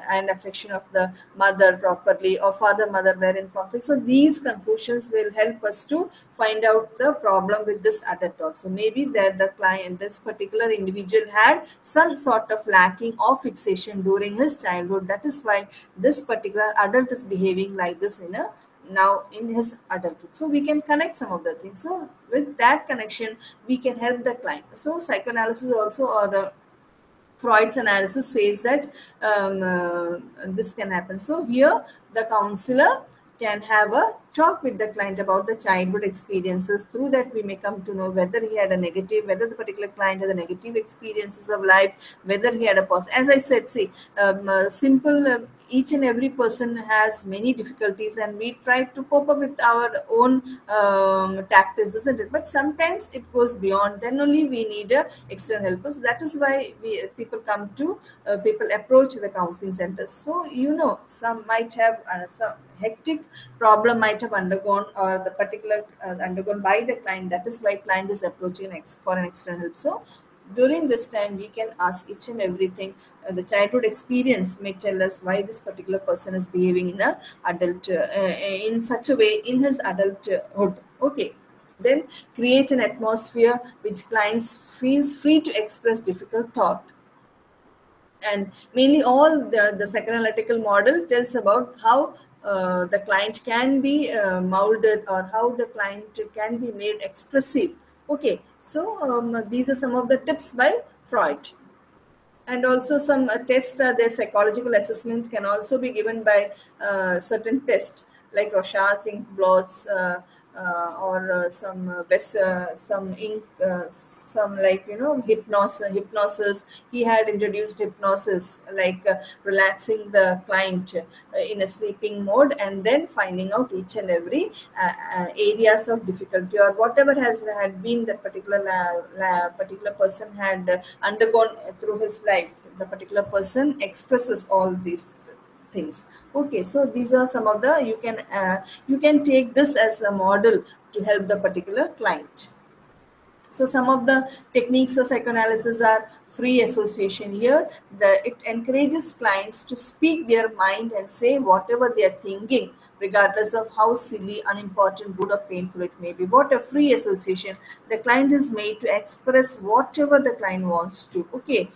and affection of the mother properly or father mother were in conflict. So these conclusions will help us to find out the problem with this adult also. Maybe that the client this particular individual had some sort of lacking or fixation during his childhood. That is why this particular adult is behaving like this in a now in his adulthood. So we can connect some of the things. So with that connection we can help the client. So psychoanalysis also or Freud's analysis says that um, uh, this can happen. So here the counselor can have a talk with the client about the childhood experiences. Through that, we may come to know whether he had a negative, whether the particular client had a negative experiences of life, whether he had a positive. As I said, see, um, uh, simple. Uh, each and every person has many difficulties, and we try to cope up with our own um, tactics, isn't it? But sometimes it goes beyond. Then only we need external help. So that is why we people come to uh, people approach the counseling centers. So you know, some might have uh, some hectic problem might have undergone or the particular uh, undergone by the client that is why client is approaching ex- for an external help. So during this time we can ask each and everything uh, the childhood experience may tell us why this particular person is behaving in a adult uh, uh in such a way in his adulthood. Okay. Then create an atmosphere which clients feels free to express difficult thought. And mainly all the, the psychoanalytical model tells about how uh, the client can be uh, molded or how the client can be made expressive. Okay, so um, these are some of the tips by Freud. And also some uh, tests, uh, their psychological assessment can also be given by uh, certain tests like Rorschach, ink blots, uh, or uh, some uh, best, uh, some ink, uh, some like you know hypnosis. Hypnosis. He had introduced hypnosis, like uh, relaxing the client uh, in a sleeping mode, and then finding out each and every uh, uh, areas of difficulty or whatever has had been that particular la- la- particular person had uh, undergone through his life. The particular person expresses all these things. Okay so these are some of the you can uh, you can take this as a model to help the particular client. So some of the techniques of psychoanalysis are free association here. The it encourages clients to speak their mind and say whatever they are thinking regardless of how silly unimportant good or painful it may be. What a free association. The client is made to express whatever the client wants to. Okay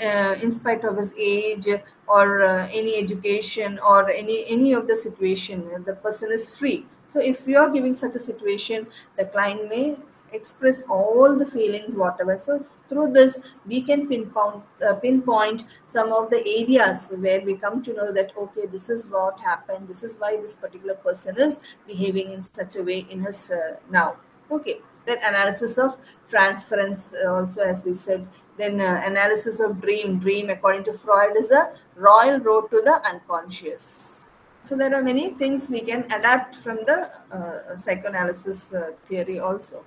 uh, in spite of his age or uh, any education or any any of the situation the person is free. So if you are giving such a situation the client may express all the feelings whatever. So through this we can pinpoint uh, pinpoint some of the areas where we come to know that okay this is what happened. This is why this particular person is behaving in such a way in his uh, now. Okay. Then analysis of transference uh, also as we said. Then uh, analysis of dream. Dream according to freud is a royal road to the unconscious. So there are many things we can adapt from the uh, psychoanalysis uh, theory also.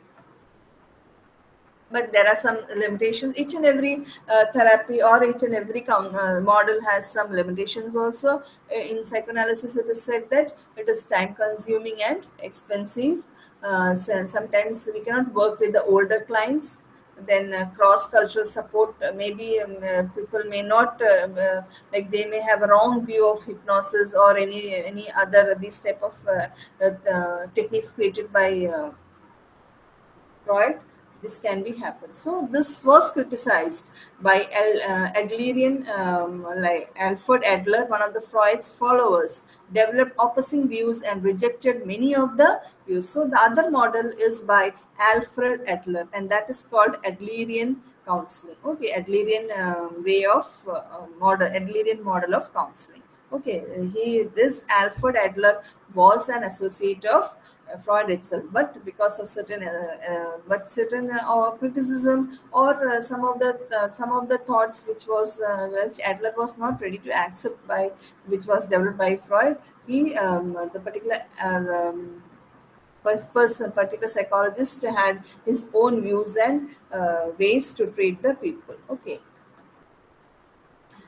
But there are some limitations. Each and every uh, therapy or each and every uh, model has some limitations also. Uh, in psychoanalysis it is said that it is time consuming and expensive. Uh, so sometimes we cannot work with the older clients then uh, cross cultural support uh, maybe um, uh, people may not um, uh, like they may have a wrong view of hypnosis or any any other these type of uh, uh, uh, techniques created by uh, Freud, this can be happen. So this was criticized by El, uh, Adlerian, um, like Alfred Adler, one of the Freud's followers, developed opposing views and rejected many of the views. So the other model is by Alfred Adler, and that is called Adlerian counseling. Okay, Adlerian um, way of uh, model, Adlerian model of counseling. Okay, he this Alfred Adler was an associate of Freud itself, but because of certain, uh, uh, but certain uh, criticism or some of the some of the thoughts which was which Adler was not ready to accept by which was developed by Freud, he um, the particular uh, um, person, particular psychologist had his own views and uh, ways to treat the people. Okay.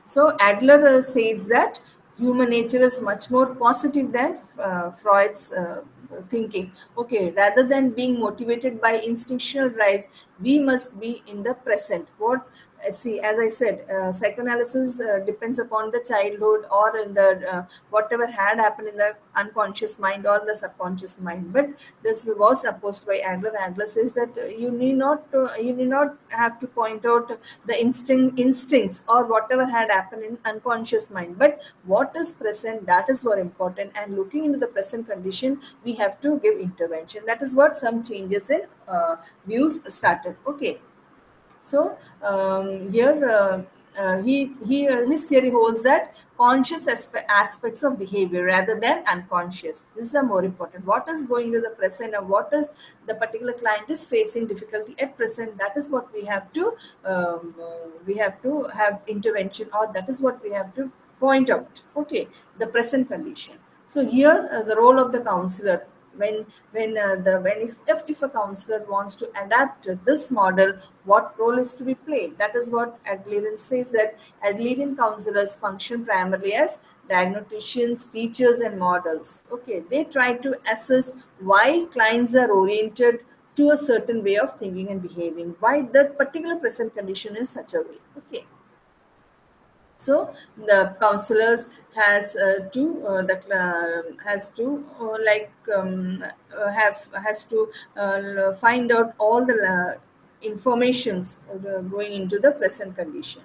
So Adler uh, says that human nature is much more positive than uh, Freud's uh, thinking. Okay, rather than being motivated by instinctual drives, we must be in the present. What see, as I said, uh, psychoanalysis uh, depends upon the childhood or in the uh, whatever had happened in the unconscious mind or the subconscious mind. But this was opposed by Adler. Adler says that uh, you need not to, you need not have to point out the instinct instincts or whatever had happened in unconscious mind. But what is present that is more important. And looking into the present condition we have to give intervention. That is what some changes in uh, views started. Okay so um, here uh, uh, he he uh, his theory holds that conscious aspe- aspects of behavior rather than unconscious. This is more important. What is going to the present and what is the particular client is facing difficulty at present. That is what we have to um, uh, we have to have intervention or that is what we have to point out. Okay, the present condition. So here uh, the role of the counselor when when uh, the when if, if if a counselor wants to adapt this model what role is to be played? That is what adlerian says that adlerian counselors function primarily as diagnosticians teachers and models. Okay they try to assess why clients are oriented to a certain way of thinking and behaving why that particular present condition is such a way. Okay so the counselors has uh, to uh, the uh, has to uh, like um, uh, have has to uh, find out all the informations going into the present condition.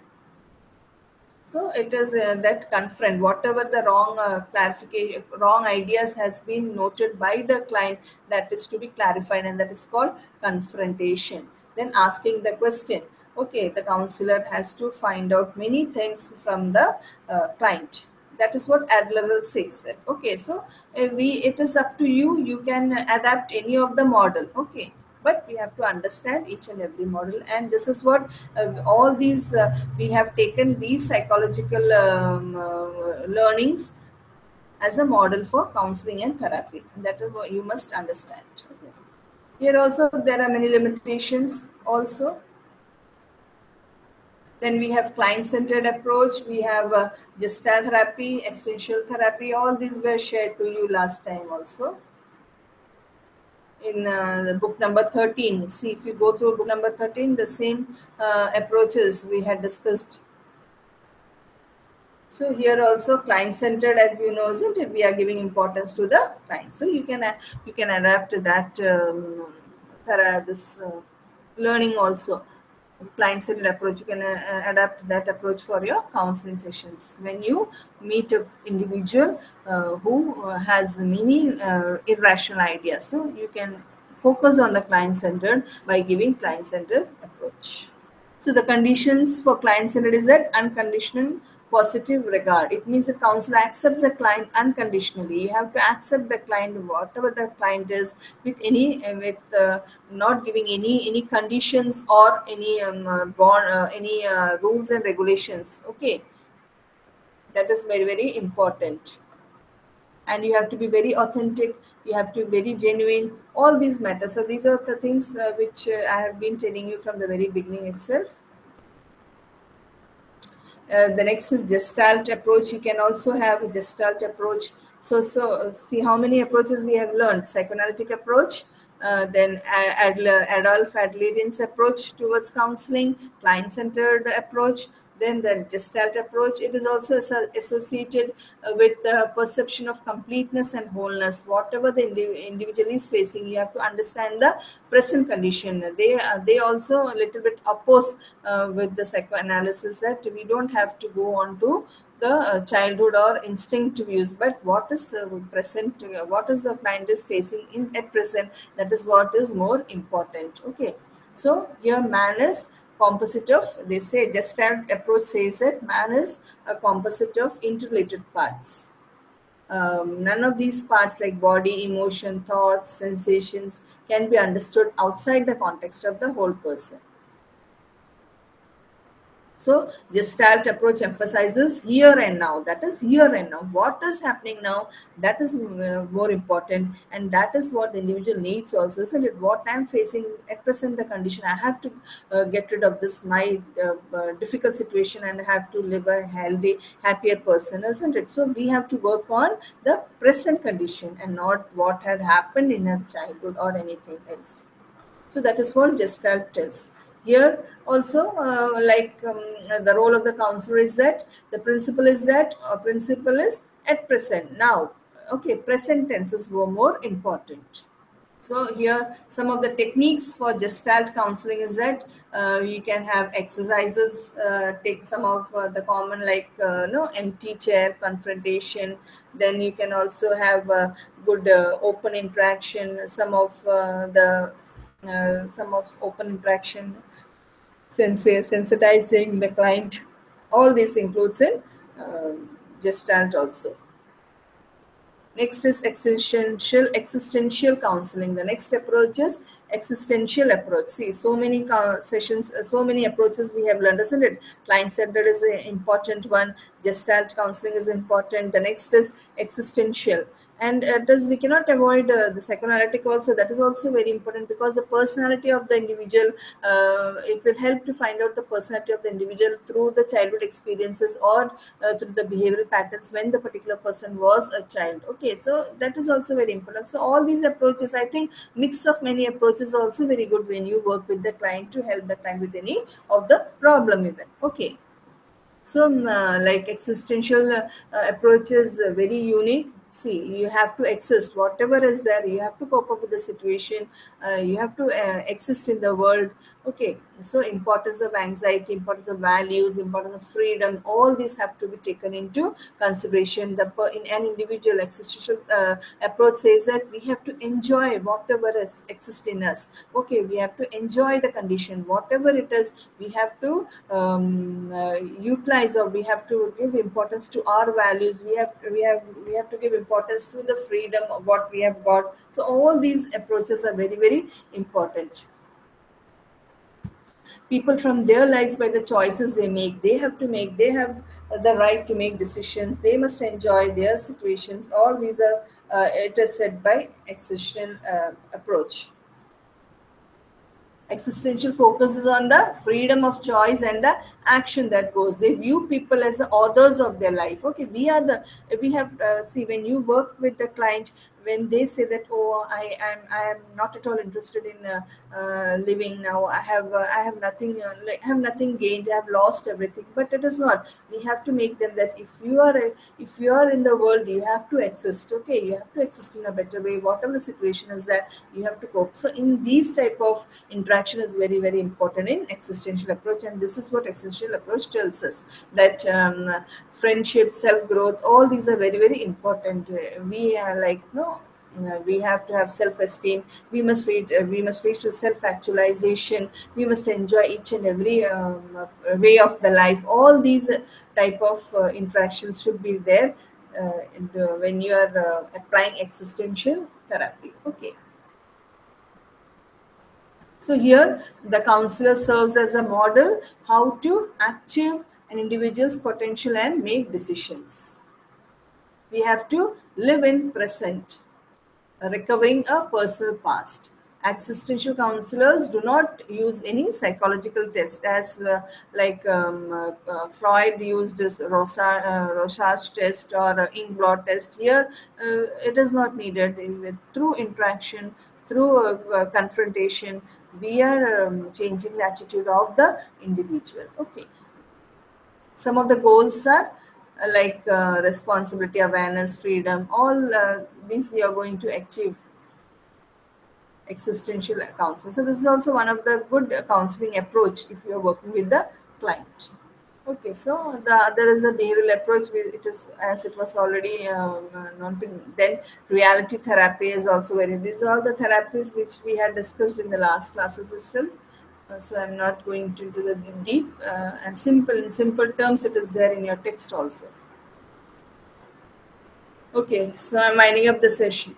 So it is that confront whatever the wrong clarification wrong ideas has been noted by the client that is to be clarified and that is called confrontation. Then asking the question okay the counselor has to find out many things from the uh, client. That is what adler says that okay so uh, we it is up to you you can adapt any of the model okay. But we have to understand each and every model and this is what uh, all these uh, we have taken these psychological um, uh, learnings as a model for counseling and therapy. That is what you must understand. Okay. here also there are many limitations also then we have client-centered approach we have uh, gestalt therapy existential therapy all these were shared to you last time also in uh, book number 13. See, if you go through book number 13, the same uh, approaches we had discussed. So here also client-centered, as you know, isn't it? We are giving importance to the client. So you can you can adapt to that um, this uh, learning also client-centered approach. You can uh, adapt that approach for your counseling sessions. When you meet an individual uh, who uh, has many uh, irrational ideas, so you can focus on the client-centered by giving client-centered approach. So the conditions for client-centered is that unconditional positive regard. It means the counselor accepts the client unconditionally. You have to accept the client, whatever the client is, with any with uh, not giving any any conditions or any um, uh, born, uh, any uh, rules and regulations. Okay, that is very very important. And you have to be very authentic. You have to be very genuine. All these matters. So these are the things uh, which uh, I have been telling you from the very beginning itself. Uh, the next is gestalt approach. You can also have a gestalt approach. So so see how many approaches we have learned. Psychoanalytic approach uh, then Adler, Adolf Adlerian's approach towards counseling, client-centered approach, then the gestalt approach it is also associated uh, with the perception of completeness and wholeness. Whatever the individual is facing you have to understand the present condition. They uh, they also a little bit oppose uh, with the psychoanalysis that we don't have to go on to the uh, childhood or instinct views. But what is the present uh, what is the client is facing in at present that is what is more important. Okay. So here man is composite of, they say, just Gestalt approach says that man is a composite of interrelated parts. Um, none of these parts like body, emotion, thoughts, sensations can be understood outside the context of the whole person. So Gestalt approach emphasizes here and now. That is here and now. What is happening now? That is uh, more important, and that is what the individual needs also, isn't it? What I'm facing at present, the condition I have to uh, get rid of this my uh, uh difficult situation and I have to live a healthy, happier person, isn't it? So we have to work on the present condition and not what had happened in a childhood or anything else. So that is what Gestalt tells here also uh, like um, the role of the counselor is that the principle is that a principle is at present. Now okay present tenses were more important. So here some of the techniques for gestalt counseling is that uh, you can have exercises uh, take some of uh, the common like uh, no empty chair confrontation. Then you can also have good uh, open interaction some of uh, the some of open interaction, sensitizing the client. All this includes in uh, Gestalt also. Next is existential existential counseling. The next approach is existential approach. See, so many sessions, uh, so many approaches we have learned, isn't it? Client centered is an important one. Gestalt counseling is important. The next is existential and uh, does we cannot avoid uh, the psychoanalytic also. That is also very important because the personality of the individual uh, it will help to find out the personality of the individual through the childhood experiences or uh, through the behavioral patterns when the particular person was a child. Okay so that is also very important. So all these approaches i think mix of many approaches are also very good when you work with the client to help the client with any of the problem even. Okay. So uh, like existential uh, approach is very unique see you have to exist. Whatever is there you have to cope up with the situation. Uh, you have to uh, exist in the world okay so importance of anxiety importance of values importance of freedom all these have to be taken into consideration. The in an individual existential uh, approach says that we have to enjoy whatever is exists in us. Okay we have to enjoy the condition. Whatever it is we have to um, uh, utilize or we have to give importance to our values. We have we have we have to give importance to the freedom of what we have got. So all these approaches are very very important people from their lives by the choices they make. They have to make they have the right to make decisions. They must enjoy their situations. All these are uh, it is said by existential uh, approach. Existential focuses on the freedom of choice and the action that goes. They view people as the authors of their life. Okay we are the we have uh, see when you work with the client when they say that oh i am i am not at all interested in uh, uh, living now. I have uh, i have nothing uh, like have nothing gained. I have lost everything. But it is not. We have to make them that if you are a, if you are in the world you have to exist. Okay you have to exist in a better way. Whatever the situation is that you have to cope. So in these type of interaction is very very important in existential approach and this is what existential approach tells us that um, friendship self growth all these are very very important. We are like no uh, we have to have self-esteem. We must read uh, we must reach to self-actualization. We must enjoy each and every um, uh, way of the life. All these uh, type of uh, interactions should be there the, when you are applying existential therapy. Okay so here the counselor serves as a model how to achieve an individual's potential and make decisions we have to live in present recovering a personal past. Existential counselors do not use any psychological test as uh, like um, uh, uh Freud used this Rosa, uh, test or uh, ink blot test. Here, uh, it is not needed. Through interaction, through confrontation, we are um, changing the attitude of the individual. Okay. Some of the goals are like uh, responsibility, awareness, freedom, all uh, these we are going to achieve existential counseling. So this is also one of the good counseling approach if you are working with the client. Okay, so the there is a behavioral approach. It is as it was already um. Then reality therapy is also very. These are all the therapies which we had discussed in the last classes itself. Uh, so I'm not going to the deep uh, and simple. In simple terms, it is there in your text also. Okay, so I'm winding up the session.